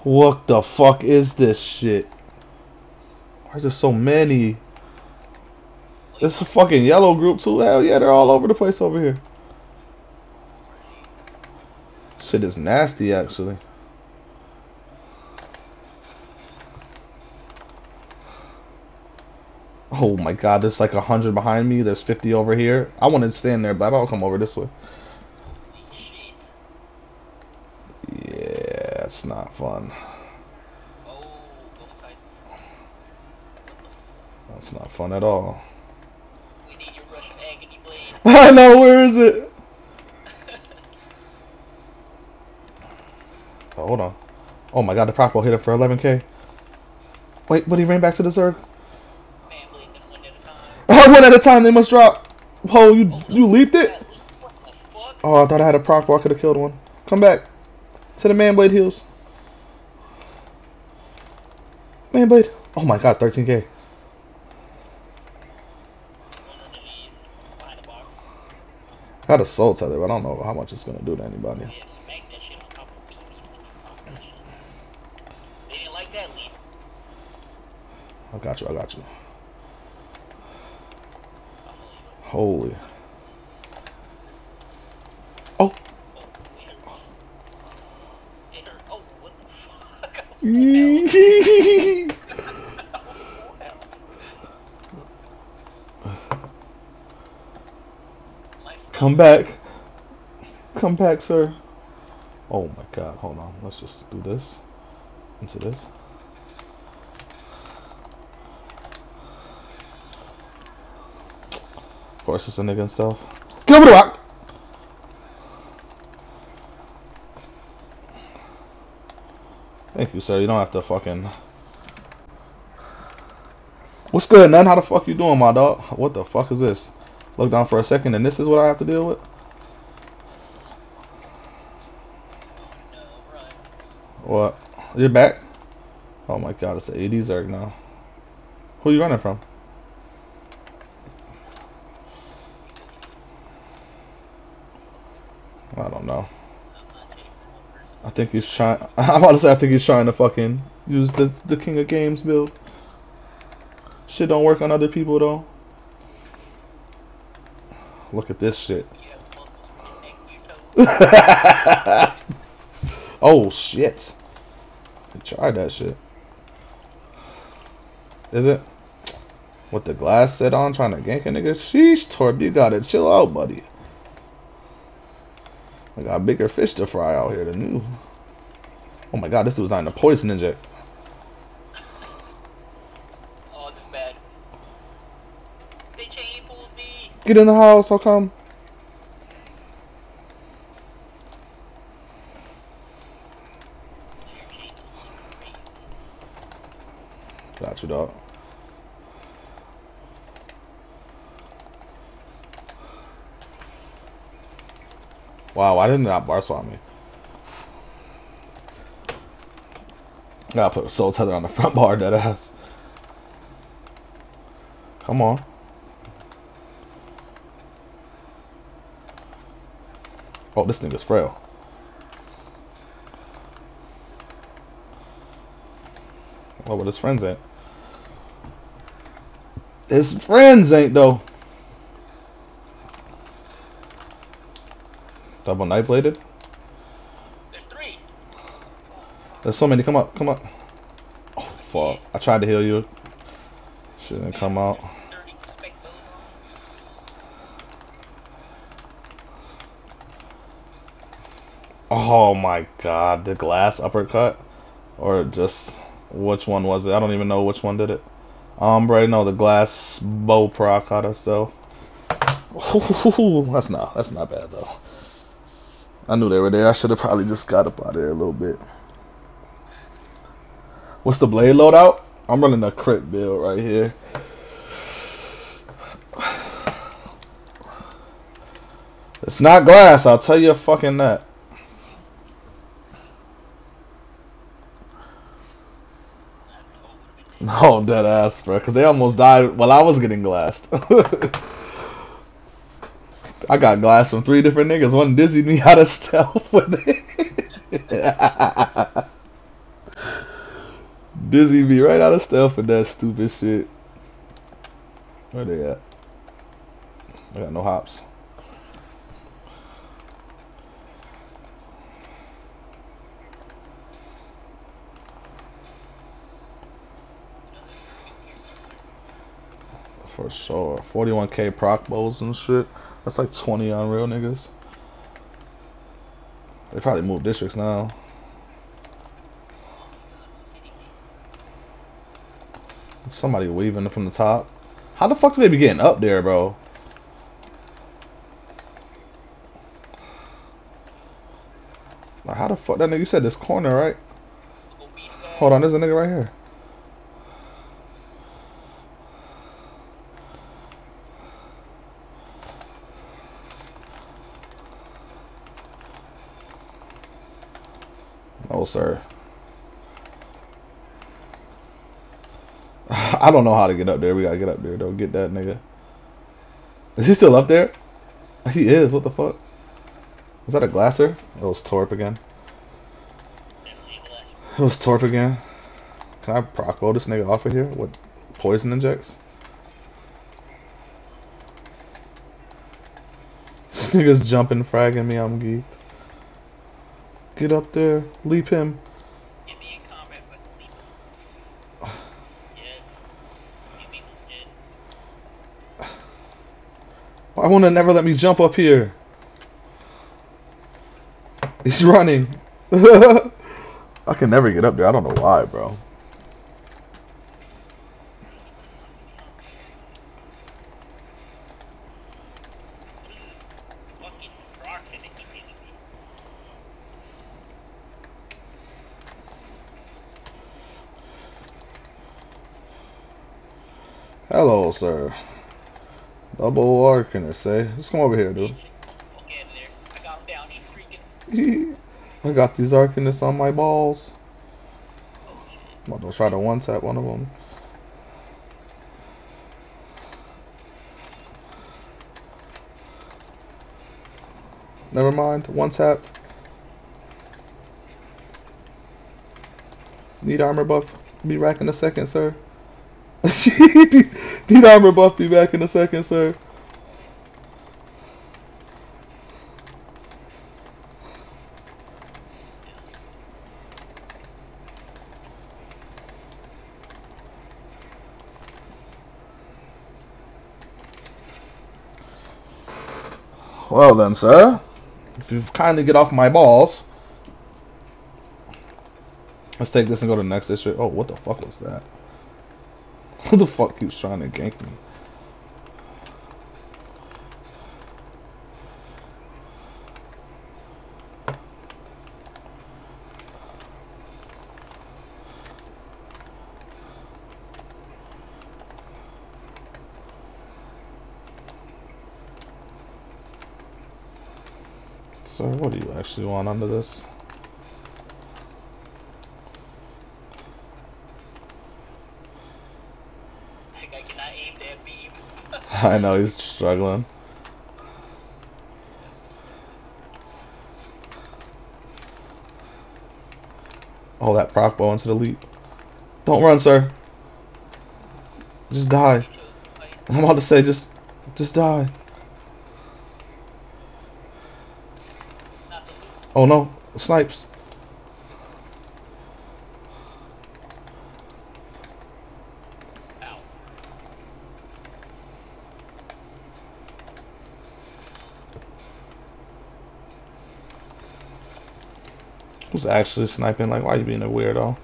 What the fuck is this shit? Why is there so many? It's a fucking yellow group too. Hell yeah, they're all over the place over here. Shit is nasty actually. Oh my god, there's like a hundred behind me. There's fifty over here. I want to stand there, but I'll come over this way. Holy shit. Yeah, it's not fun. Oh, go inside. That's not fun at all. We need your Russian agony blade. I know, where is it? Oh, hold on. Oh my god, the proc will hit him for 11k. Wait, but he ran back to the Zerg. Man, one at a time. Oh, one at a time, they must drop. Oh, you you leaped it? What the fuck? Oh, I thought I had a proc, I could have killed one. Come back. To the man blade heals. Man blade. Oh my god, 13k. One underneath, behind the box. I got a soul tether, but I don't know how much it's gonna do to anybody. I got you, I got you. Holy. Oh, Oh, we hurt. It hurt. Oh, what the fuck? I was Come back. Come back, sir. Oh my god, hold on. Let's just do this. Into this. Of course, it's a nigga and stuff. Get over the rock! Thank you, sir. You don't have to fucking. What's good, man? How the fuck you doing, my dog? What the fuck is this? Look down for a second, and this is what I have to deal with? What? You're back? Oh my god, it's an 80s Zerg now. Who you running from? I don't know. I think he's trying. I'm about to say I think he's trying to fucking use the the King of Games build. Shit don't work on other people though. Look at this shit. You have muscles from your neck to your toes. oh shit! I tried that shit. Is it? With the glass set on, trying to gank a nigga? Sheesh, Torb, you gotta chill out, buddy. I got bigger fish to fry out here than you. Oh my god, this dude's on the poison inject. Oh, this is bad. They chain pulled me. Get in the house, I'll come. Got you, dog. Wow, why didn't that bar swap me? Gotta put a soul tether on the front bar, dead ass. Come on. Oh, this nigga's frail. Oh, but his friends ain't. His friends ain't though. Double knife bladed. There's three. There's so many. Come up, come up. Oh fuck! I tried to heal you. Shouldn't come out. There's 30 spectators. Oh my god, the glass uppercut, or just which one was it? I don't even know which one did it. Um, Ombre, no, the glass bow proc caught us though. That's not that's not bad though. I knew they were there. I should have probably just got up out of there a little bit. What's the blade loadout? I'm running a crit build right here. It's not glass, I'll tell you fucking that. That's the No, oh, dead ass, bro. Because they almost died while I was getting glassed. I got glass from three different niggas. One dizzied me out of stealth with it. Dizzy me right out of stealth with that stupid shit. Where they at? I got no hops. For sure. 41k proc bowls and shit. That's like 20 on real niggas. They probably moved districts now. Somebody weaving from the top. How the fuck do they be getting up there, bro? Like, how the fuck that nigga? You said this corner, right? Hold on, there's a nigga right here. Sir. I don't know how to get up there. We gotta get up there, though. Get that nigga. Is he still up there? He is. What the fuck? Is that a glasser? It was Torp again. It was Torp again. Can I proco this nigga off of here with poison injects? This nigga's jumping, fragging me. I'm geeked. Get up there. Leap him. Combat, leap. yes. Why won't it never let me jump up here? He's running. I can never get up there. I don't know why, bro. Sir. Double R, can I say? Let's come over here, dude. I got him down. He's freaking. I got these Arcanists on my balls. I'm gonna try to one tap one of them. Never mind, one tap. Need armor buff. Be back in a second, sir. Need armor buff. Be back in a second, sir. Well then, sir, if you kindly get off my balls, let's take this and go to the next district. Oh, what the fuck was that? Who the fuck keeps trying to gank me? So what do you actually want under this? Like, I cannot aim that beam. I know he's struggling. Oh, that proc bow into the leap. Don't run, sir. Just die. I'm about to say, just, just die. Oh no, snipes. Who's actually sniping? Like, why are you being a weirdo?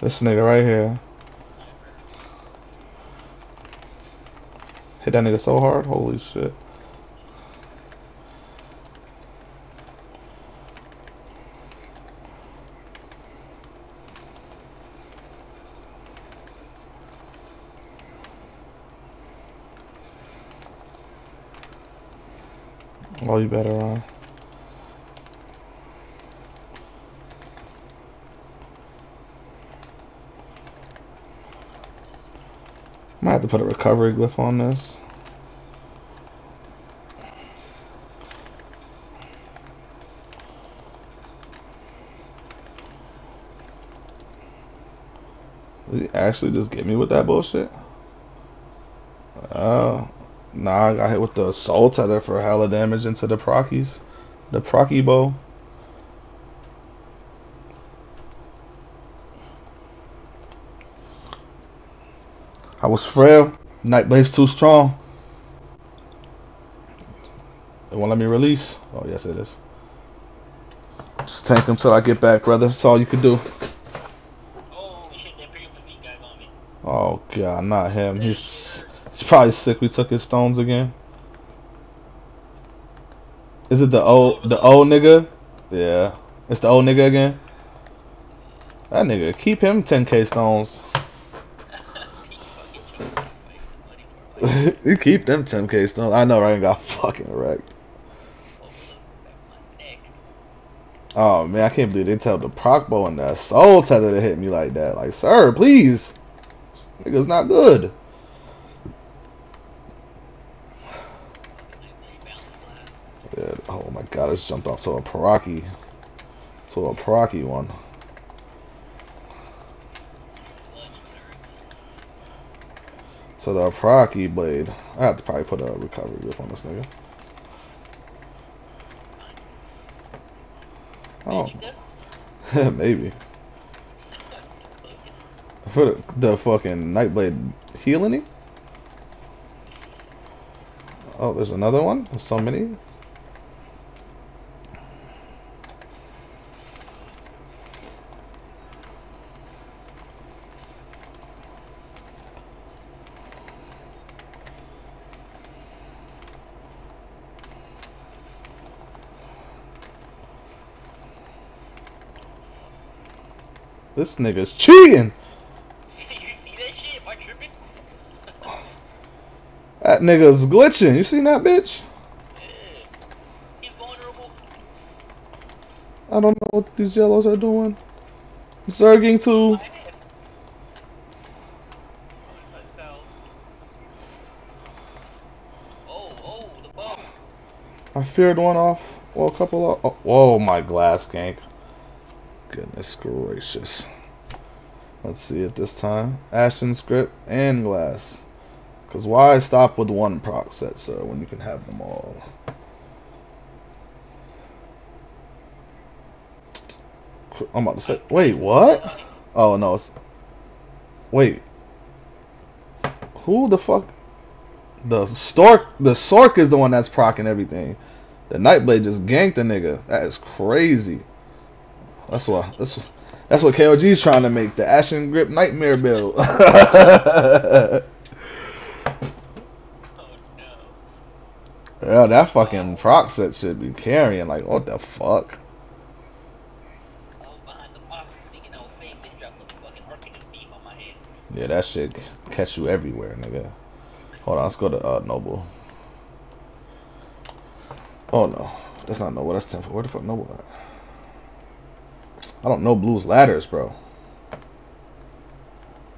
This nigga right here. Hit that nigga so hard, holy shit. You better run. Might have to put a recovery glyph on this. Did actually just get me with that bullshit? Nah, I got hit with the soul tether for a hell hella damage into the prockies. The procky bow. I was frail. Nightblade's too strong. It won't let me release. Oh, yes, it is. Just tank him till I get back, brother. That's all you can do. Oh shit, that pretty physique guy's on me. Oh, God, not him. He's probably sick. We took his stones again. Is it the old the old nigga? Yeah. It's the old nigga again. That nigga, keep him 10k stones. you keep them 10k stones. I know, right? I got fucking wrecked. Oh, man, I can't believe they tell the proc bow and that soul tether to hit me like that. Like, sir, please. This nigga's not good. Yeah, oh my god, I just jumped off to a Paraki. To a Paraki one. To the Paraki blade. I have to probably put a recovery grip on this nigga. Oh, maybe. For the, the fucking Nightblade healing him? Oh, there's another one? There's so many? This nigga's cheating! you see that? That nigga's glitching. You seen that bitch? Yeah. He's vulnerable. I don't know what these yellows are doing. Zerging too. I feared one off. Well, a couple of. Oh, whoa, my glass gank. Goodness gracious. Let's see it this time. Ashton script and glass. Cause why stop with one proc set, sir, when you can have them all? I'm about to say. Wait, what? Oh no. It's, wait. Who the fuck? The stork. The Sork is the one that's procking everything. The Nightblade just ganked the nigga. That is crazy. That's what. That's that's what KOG's trying to make the Ashen Grip Nightmare build. Oh no. yeah, that fucking proc set should be carrying. Like, what the fuck? Yeah, that shit catch you everywhere, nigga. Hold on, let's go to uh, Noble. Oh no, that's not Noble. That's Temple. Where the fuck Noble at? I don't know Blue's ladders, bro.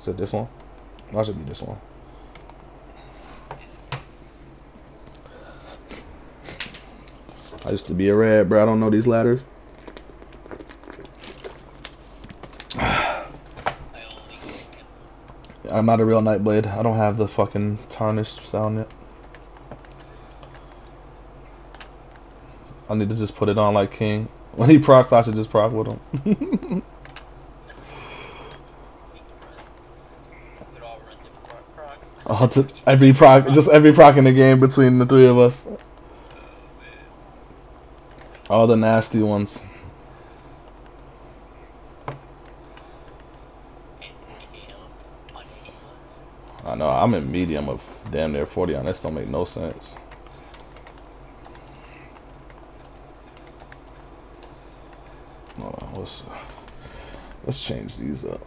Is it this one? Why should be this one? I used to be a red, bro. I don't know these ladders. I'm not a real Nightblade. I don't have the fucking tarnished sound yet. I need to just put it on like King. When he procs, I should just proc with him. oh, to every proc, just every proc in the game between the three of us. All the nasty ones. I know. I'm in medium of damn near 40 on this. Don't make no sense. Hold on, let's let's change these up.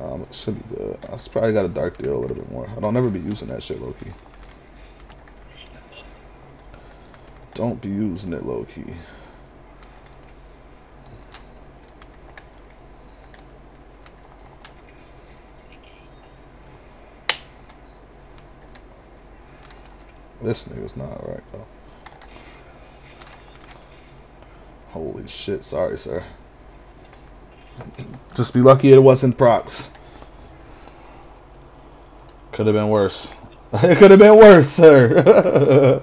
Um, it should be good. I probably got a dark deal a little bit more. I don't ever be using that shit low key. Don't be using it low key. This nigga's not right though. Holy shit, sorry sir. Just be lucky it wasn't procs. Could have been worse. It could have been worse, sir.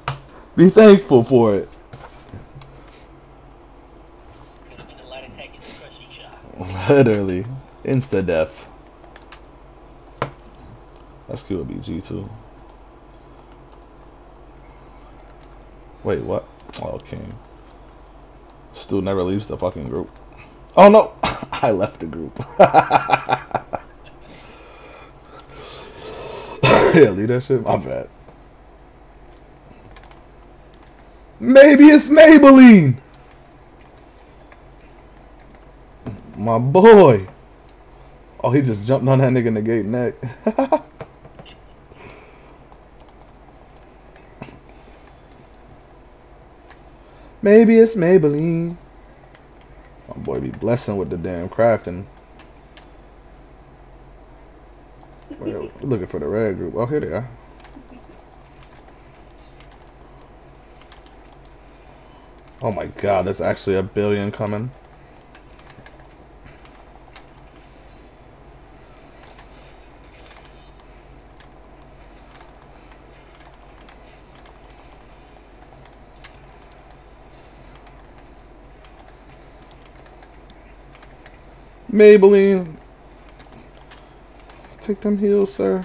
be thankful for it. Literally. Insta death. That's QBG too. Wait, what? Oh, King. Stu never leaves the fucking group. Oh no! I left the group. yeah, leave that shit. My bad. Maybe it's Maybelline! My boy. Oh, he just jumped on that nigga in the gate neck. Maybe it's Maybelline. My boy be blessing with the damn crafting. We're looking for the red group. Oh, here they are. Oh my god, there's actually a billion coming. Maybelline. Take them heels, sir.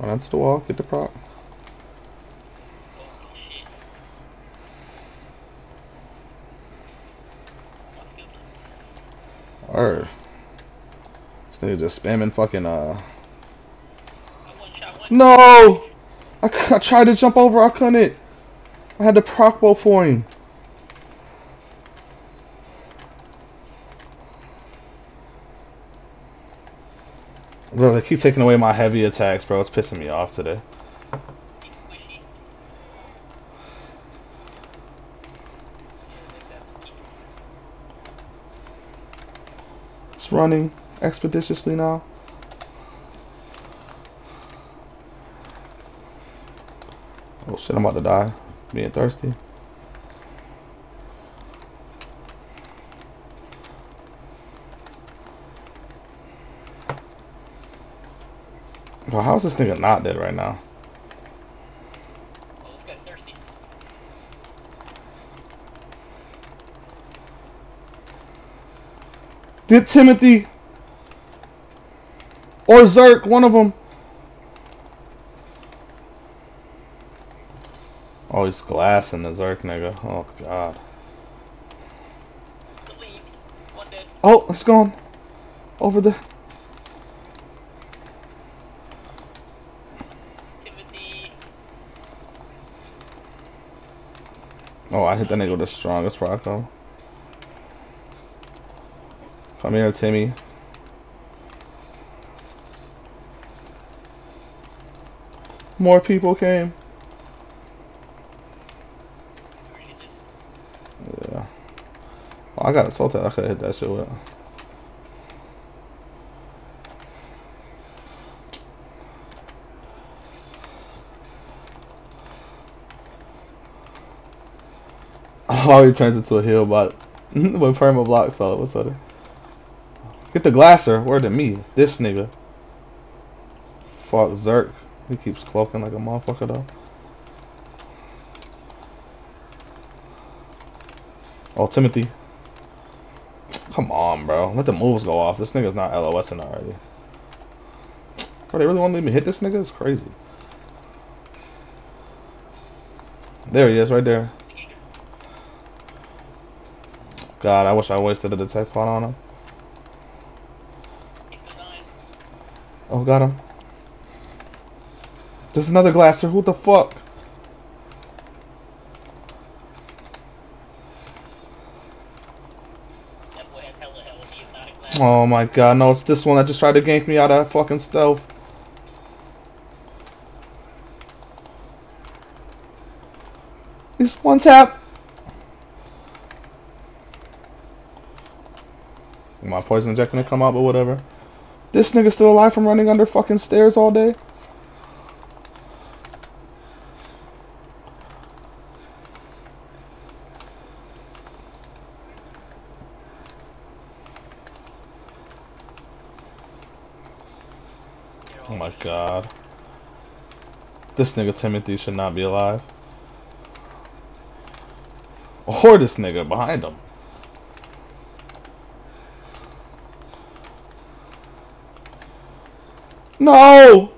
Run onto the wall. Get the prop. What's this nigga just spamming fucking uh. No! I, I tried to jump over. I couldn't. I had the proc bow for him. Keep taking away my heavy attacks, bro. It's pissing me off today. It's running expeditiously now. Oh shit, I'm about to die. Being thirsty. How's this nigga not dead right now? Oh, this guy's thirsty. Did Timothy or Zerk, one of them. Oh, he's glass in the Zerk nigga. Oh god. The lead. One dead. Oh, it's gone. Over there. Timothy. Oh, I hit that nigga with the strongest rock though. Come here, Timmy. More people came. Yeah. Oh, I got a soul tap. I could hit that shit with. Oh, he turns into a heal bot with perma blocks all of a sudden. Get the glasser. Word to me. This nigga. Fuck Zerk. He keeps cloaking like a motherfucker though. Oh, Timothy. Come on, bro. Let the moves go off. This nigga's not LOSing already. Bro, they really want to let me hit this nigga? It's crazy. There he is, right there. The Giger. God, I wish I wasted a detect pot on him. Oh, got him. There's another glasser. Who the fuck? Oh my god, no, it's this one that just tried to gank me out of fucking stealth. He's one tap. Poison inject gonna come out, but whatever. This nigga still alive from running under fucking stairs all day? Oh my god. This nigga Timothy should not be alive. Or this nigga behind him. No!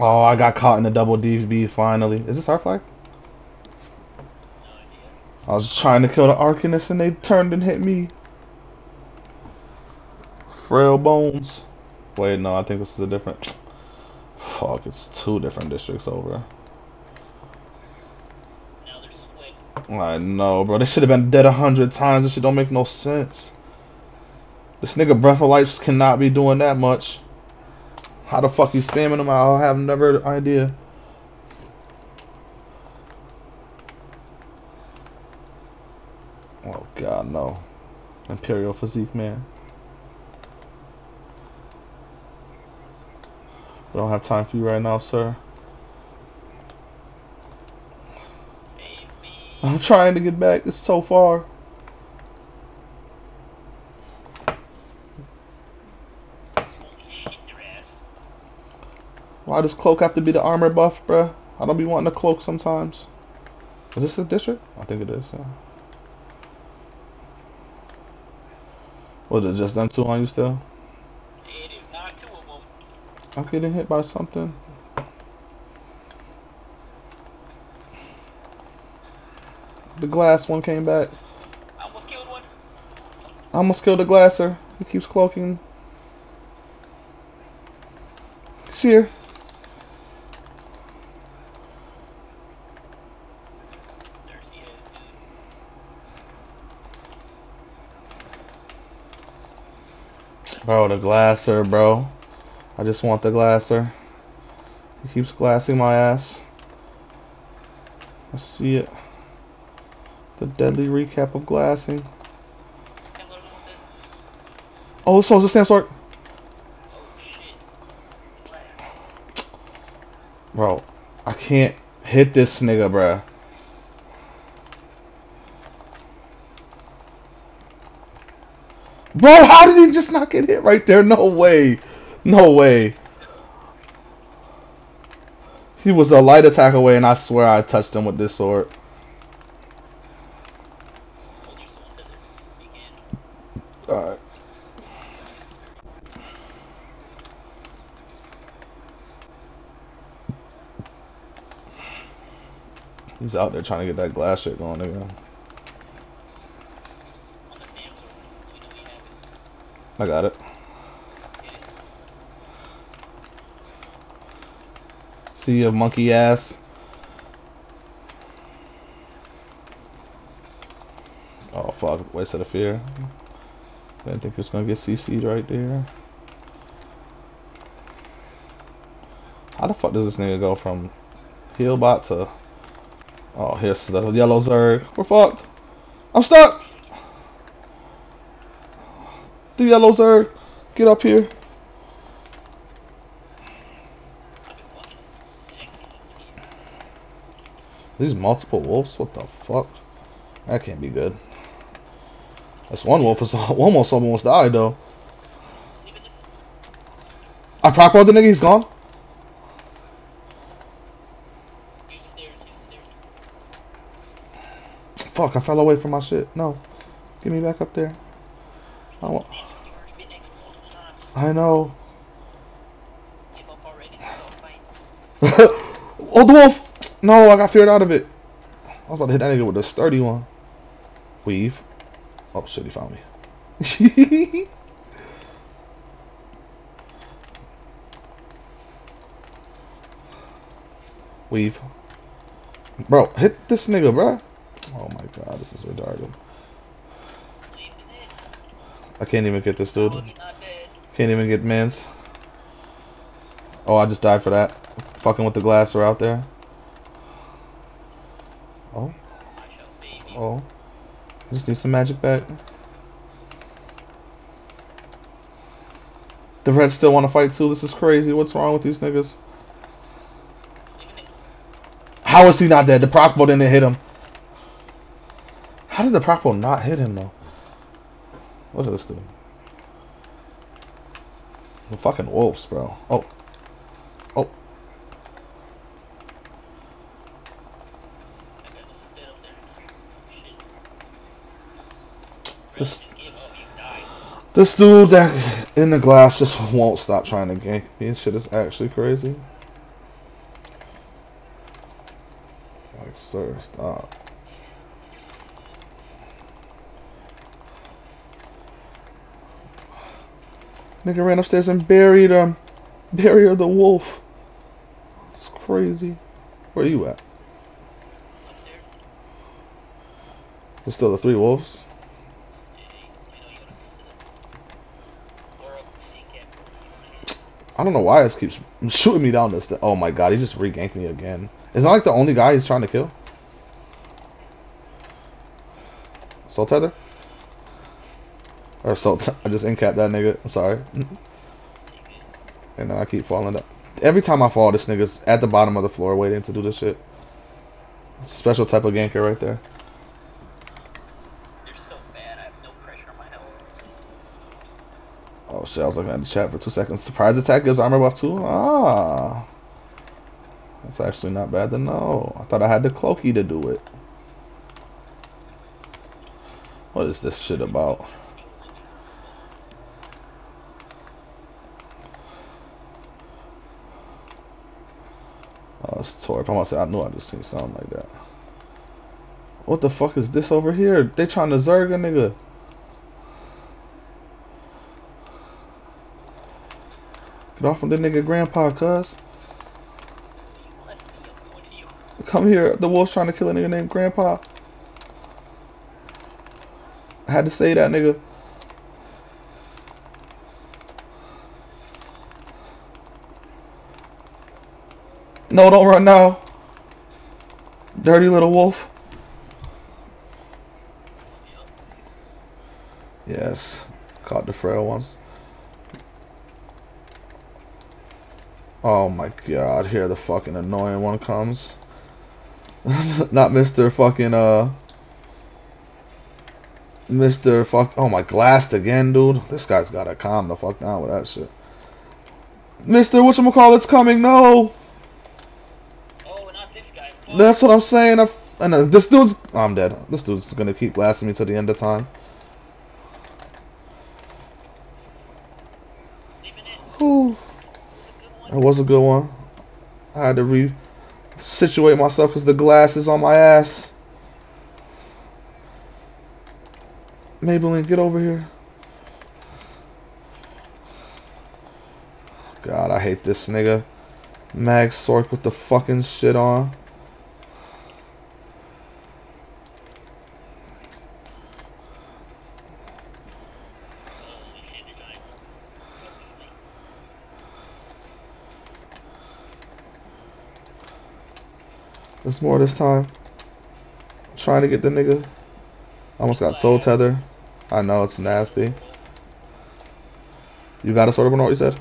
Oh, I got caught in the double DB finally. Is this our flag? I was trying to kill the Arcanist and they turned and hit me. Frail bones. Wait, no, I think this is a different. Fuck, it's two different districts over. Now they're split. I know, bro. They should have been dead a hundred times. This shit don't make no sense. This nigga Breath of Life cannot be doing that much. How the fuck he spamming them? I have never idea. Oh god, no. Imperial physique, man. We don't have time for you right now, sir. I'm trying to get back. It's so far. Holy shit, their ass. Why does cloak have to be the armor buff, bruh? I don't be wanting to cloak sometimes. Is this a district? I think it is. Yeah. Was it just them two on you still? It is not two of them. I'm getting hit by something. The glass one came back. I almost killed one. I almost killed the glasser. He keeps cloaking. He's here. There he is, dude. Bro, the glasser, bro. I just want the glasser. He keeps glassing my ass. I see it. The deadly recap of glassing. Oh, so it's a stamp sword. Oh. Bro, I can't hit this nigga, bruh. Bro, how did he just not get hit right there? No way. No way. He was a light attack away, and I swear I touched him with this sword. Alright. He's out there trying to get that glass shit going again. On the stamp sword. We know we have it. I got it. See you, monkey ass. Oh fuck, wasted a fear. Didn't think he was gonna get CC'd right there. How the fuck does this nigga go from Healbot to Oh here's the yellow Zerg. We're fucked. I'm stuck! The yellow Zerg, get up here. These multiple wolves? What the fuck? That can't be good. That's one wolf is almost almost died though. I proc the nigga, he's gone. Fuck, I fell away from my shit. No. Get me back up there. I, want, Stamp sword, you've already been X multiple times. I know. Give up already. Let's go fight. oh, the wolf! No, I got feared out of it. I was about to hit that nigga with a sturdy one. Weave. Oh shit, he found me. Weave. Bro, hit this nigga, bro. Oh my god, this is retarded. Leave it in. I can't even get this dude. You're not dead. Can't even get mins. Oh, I just died for that. Fucking with the glass are out there. Oh, I oh. Just need some magic back. The Reds still want to fight too. This is crazy. What's wrong with these niggas? Leave it in. How is he not dead? The Proc bow didn't hit him. How did the Proc bow not hit him though? What did this do? The fucking wolves, bro. Oh. Oh. Died. This dude that in the glass just won't stop trying to gank me. This shit is actually crazy. Like, sir, stop. Nigga ran upstairs and buried him. Um, buried the wolf. It's crazy. Where are you at? There's still the three wolves. I don't know why this keeps shooting me down this. Oh my god, he just re-ganked me again. Is that like the only guy he's trying to kill? Soul Tether? Or Soul t- I just incapped that nigga. I'm sorry. And then I keep falling down. Every time I fall, this nigga's at the bottom of the floor waiting to do this shit. It's a special type of ganker right there. So bad. I have no pressure on my health. Oh shit, I was looking at the chat for two seconds. Surprise attack gives armor buff too? Ah. That's actually not bad to know. I thought I had the cloaky to do it. What is this shit about? I'm to say, I knew I just seen something like that. What the fuck is this over here? They trying to zerg a nigga. Get off of the nigga grandpa, cuz. Come here. The wolf's trying to kill a nigga named grandpa. I had to say that, nigga. No, don't run now. Dirty little wolf. Yes. Caught the frail ones. Oh my god, here the fucking annoying one comes. Not Mr. fucking, uh... Mr. fuck... Oh my, glassed again, dude. This guy's gotta calm the fuck down with that shit. Mr. Whatchamacallit's coming, no! Oh, not this guy. Fuck. That's what I'm saying. I f and uh, this dude's... I'm dead. This dude's gonna keep blasting me to the end of time. One. That was a good one. I had to re-situate myself because the glass is on my ass. Maybelline, get over here. God, I hate this nigga. Mag Sork with the fucking shit on. There's more this time. I'm trying to get the nigga. Almost got soul tether. I know it's nasty. You got a sword of what you said?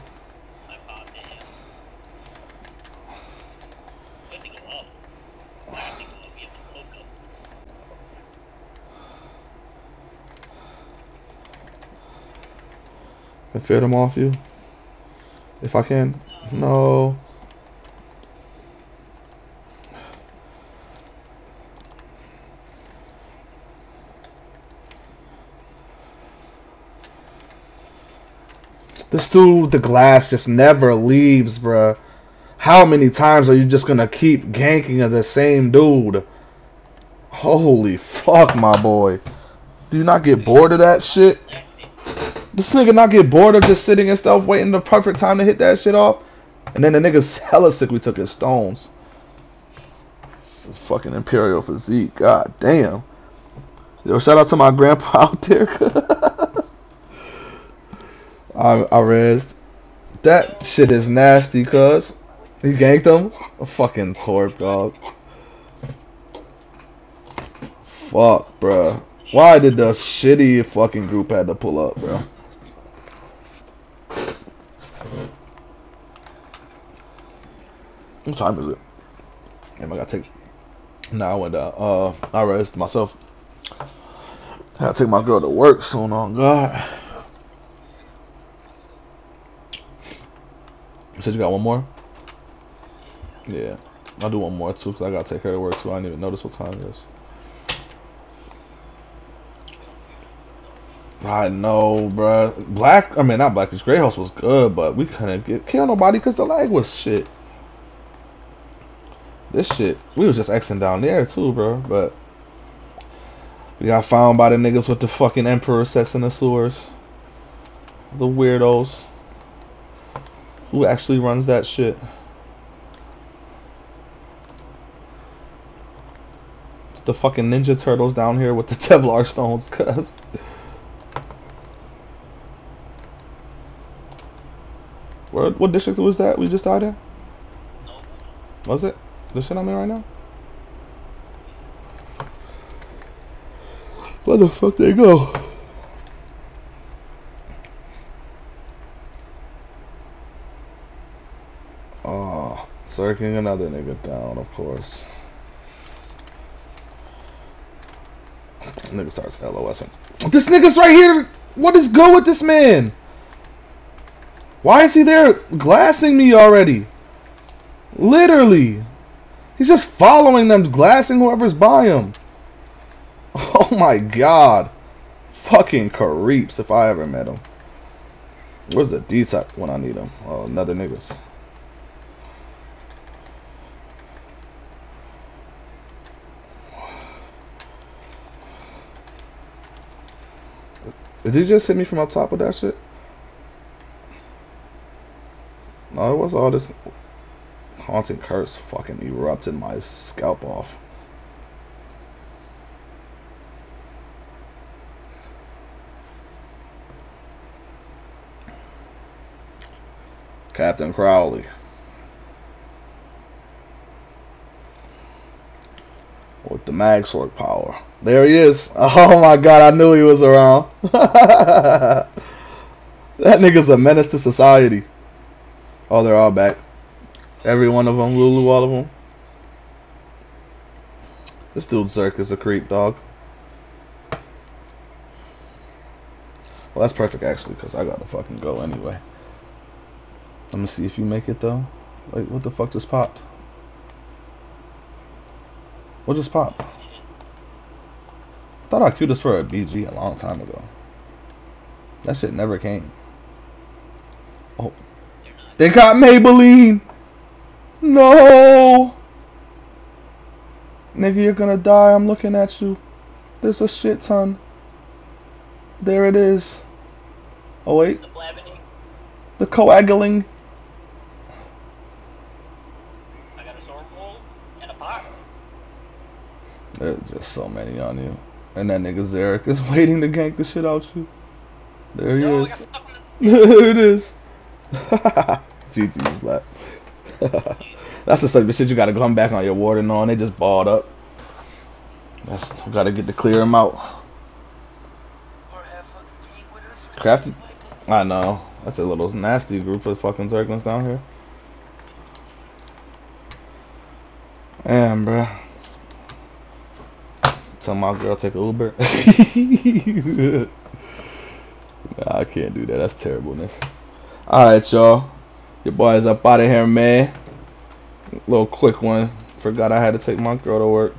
I fit him off you. If I can. No. This dude the glass just never leaves, bruh. How many times are you just gonna keep ganking of the same dude? Holy fuck, my boy. Do you not get bored of that shit? This nigga not get bored of just sitting and stuff, waiting the perfect time to hit that shit off? And then the nigga's hella sick we took his stones. His fucking Imperial physique. God damn. Yo, shout out to my grandpa out there. I, I rezzed. That shit is nasty, cuz. He ganked him? A fucking torp, dog. Fuck, bruh. Why did the shitty fucking group had to pull up, bro? What time is it? Damn, I gotta take. Nah, I went down. Uh, I rest myself. I gotta take my girl to work soon. On God. Said you got one more? Yeah, I'll do one more too, cause I gotta take her to work too. I didn't even notice what time it is. I know, bruh. Black, I mean, not Blackreach Gray Host was good, but we couldn't get kill nobody because the lag was shit. This shit, we was just Xing down there too, bro. But we got found by the niggas with the fucking Emperor sets in the sewers. The weirdos. Who actually runs that shit? It's the fucking Ninja Turtles down here with the Tel Var stones, cuz. What district was that we just died in? Was it? The shit I'm in right now? Where the fuck they go? Oh, circling another nigga down, of course. This nigga starts LOSing. This nigga's right here! What is good with this man? Why is he there glassing me already? Literally. He's just following them, glassing whoever's by him. Oh my god. fucking creeps if I ever met him. Where's the D type when I need him? Oh, another niggas. Did you just hit me from up top with that shit? No, it was all this haunting curse fucking erupted my scalp off. Captain Crowley. With the mag sword power. There he is. Oh my god, I knew he was around. that nigga's a menace to society. Oh, they're all back. Every one of them, Lulu, all of them. This dude Zerk is a creep, dog. Well, that's perfect actually, because I gotta fucking go anyway. Let me see if you make it though. Wait, what the fuck just popped? What just popped? I thought I queued this for a BG a long time ago. That shit never came. Oh. They got Maybelline! No! Nigga, you're gonna die. I'm looking at you. There's a shit ton. There it is. Oh, wait. The. The coaguling. I got a sword wool and a pot. There's just so many on you. And that nigga Zarek is waiting to gank the shit out you. There he is. got stuck in the there it is. GG's black. That's the type of shit you gotta come back on your warden on. They just balled up. That's gotta get to clear them out. Or have fucking game with us. Crafted. I know. That's a little nasty group of fucking Zerglings down here. Damn, bruh. Tell my girl take a Uber. nah, I can't do that. That's terribleness. Alright, y'all. Your boy's up out of here, man. Little quick one. Forgot I had to take my girl to work.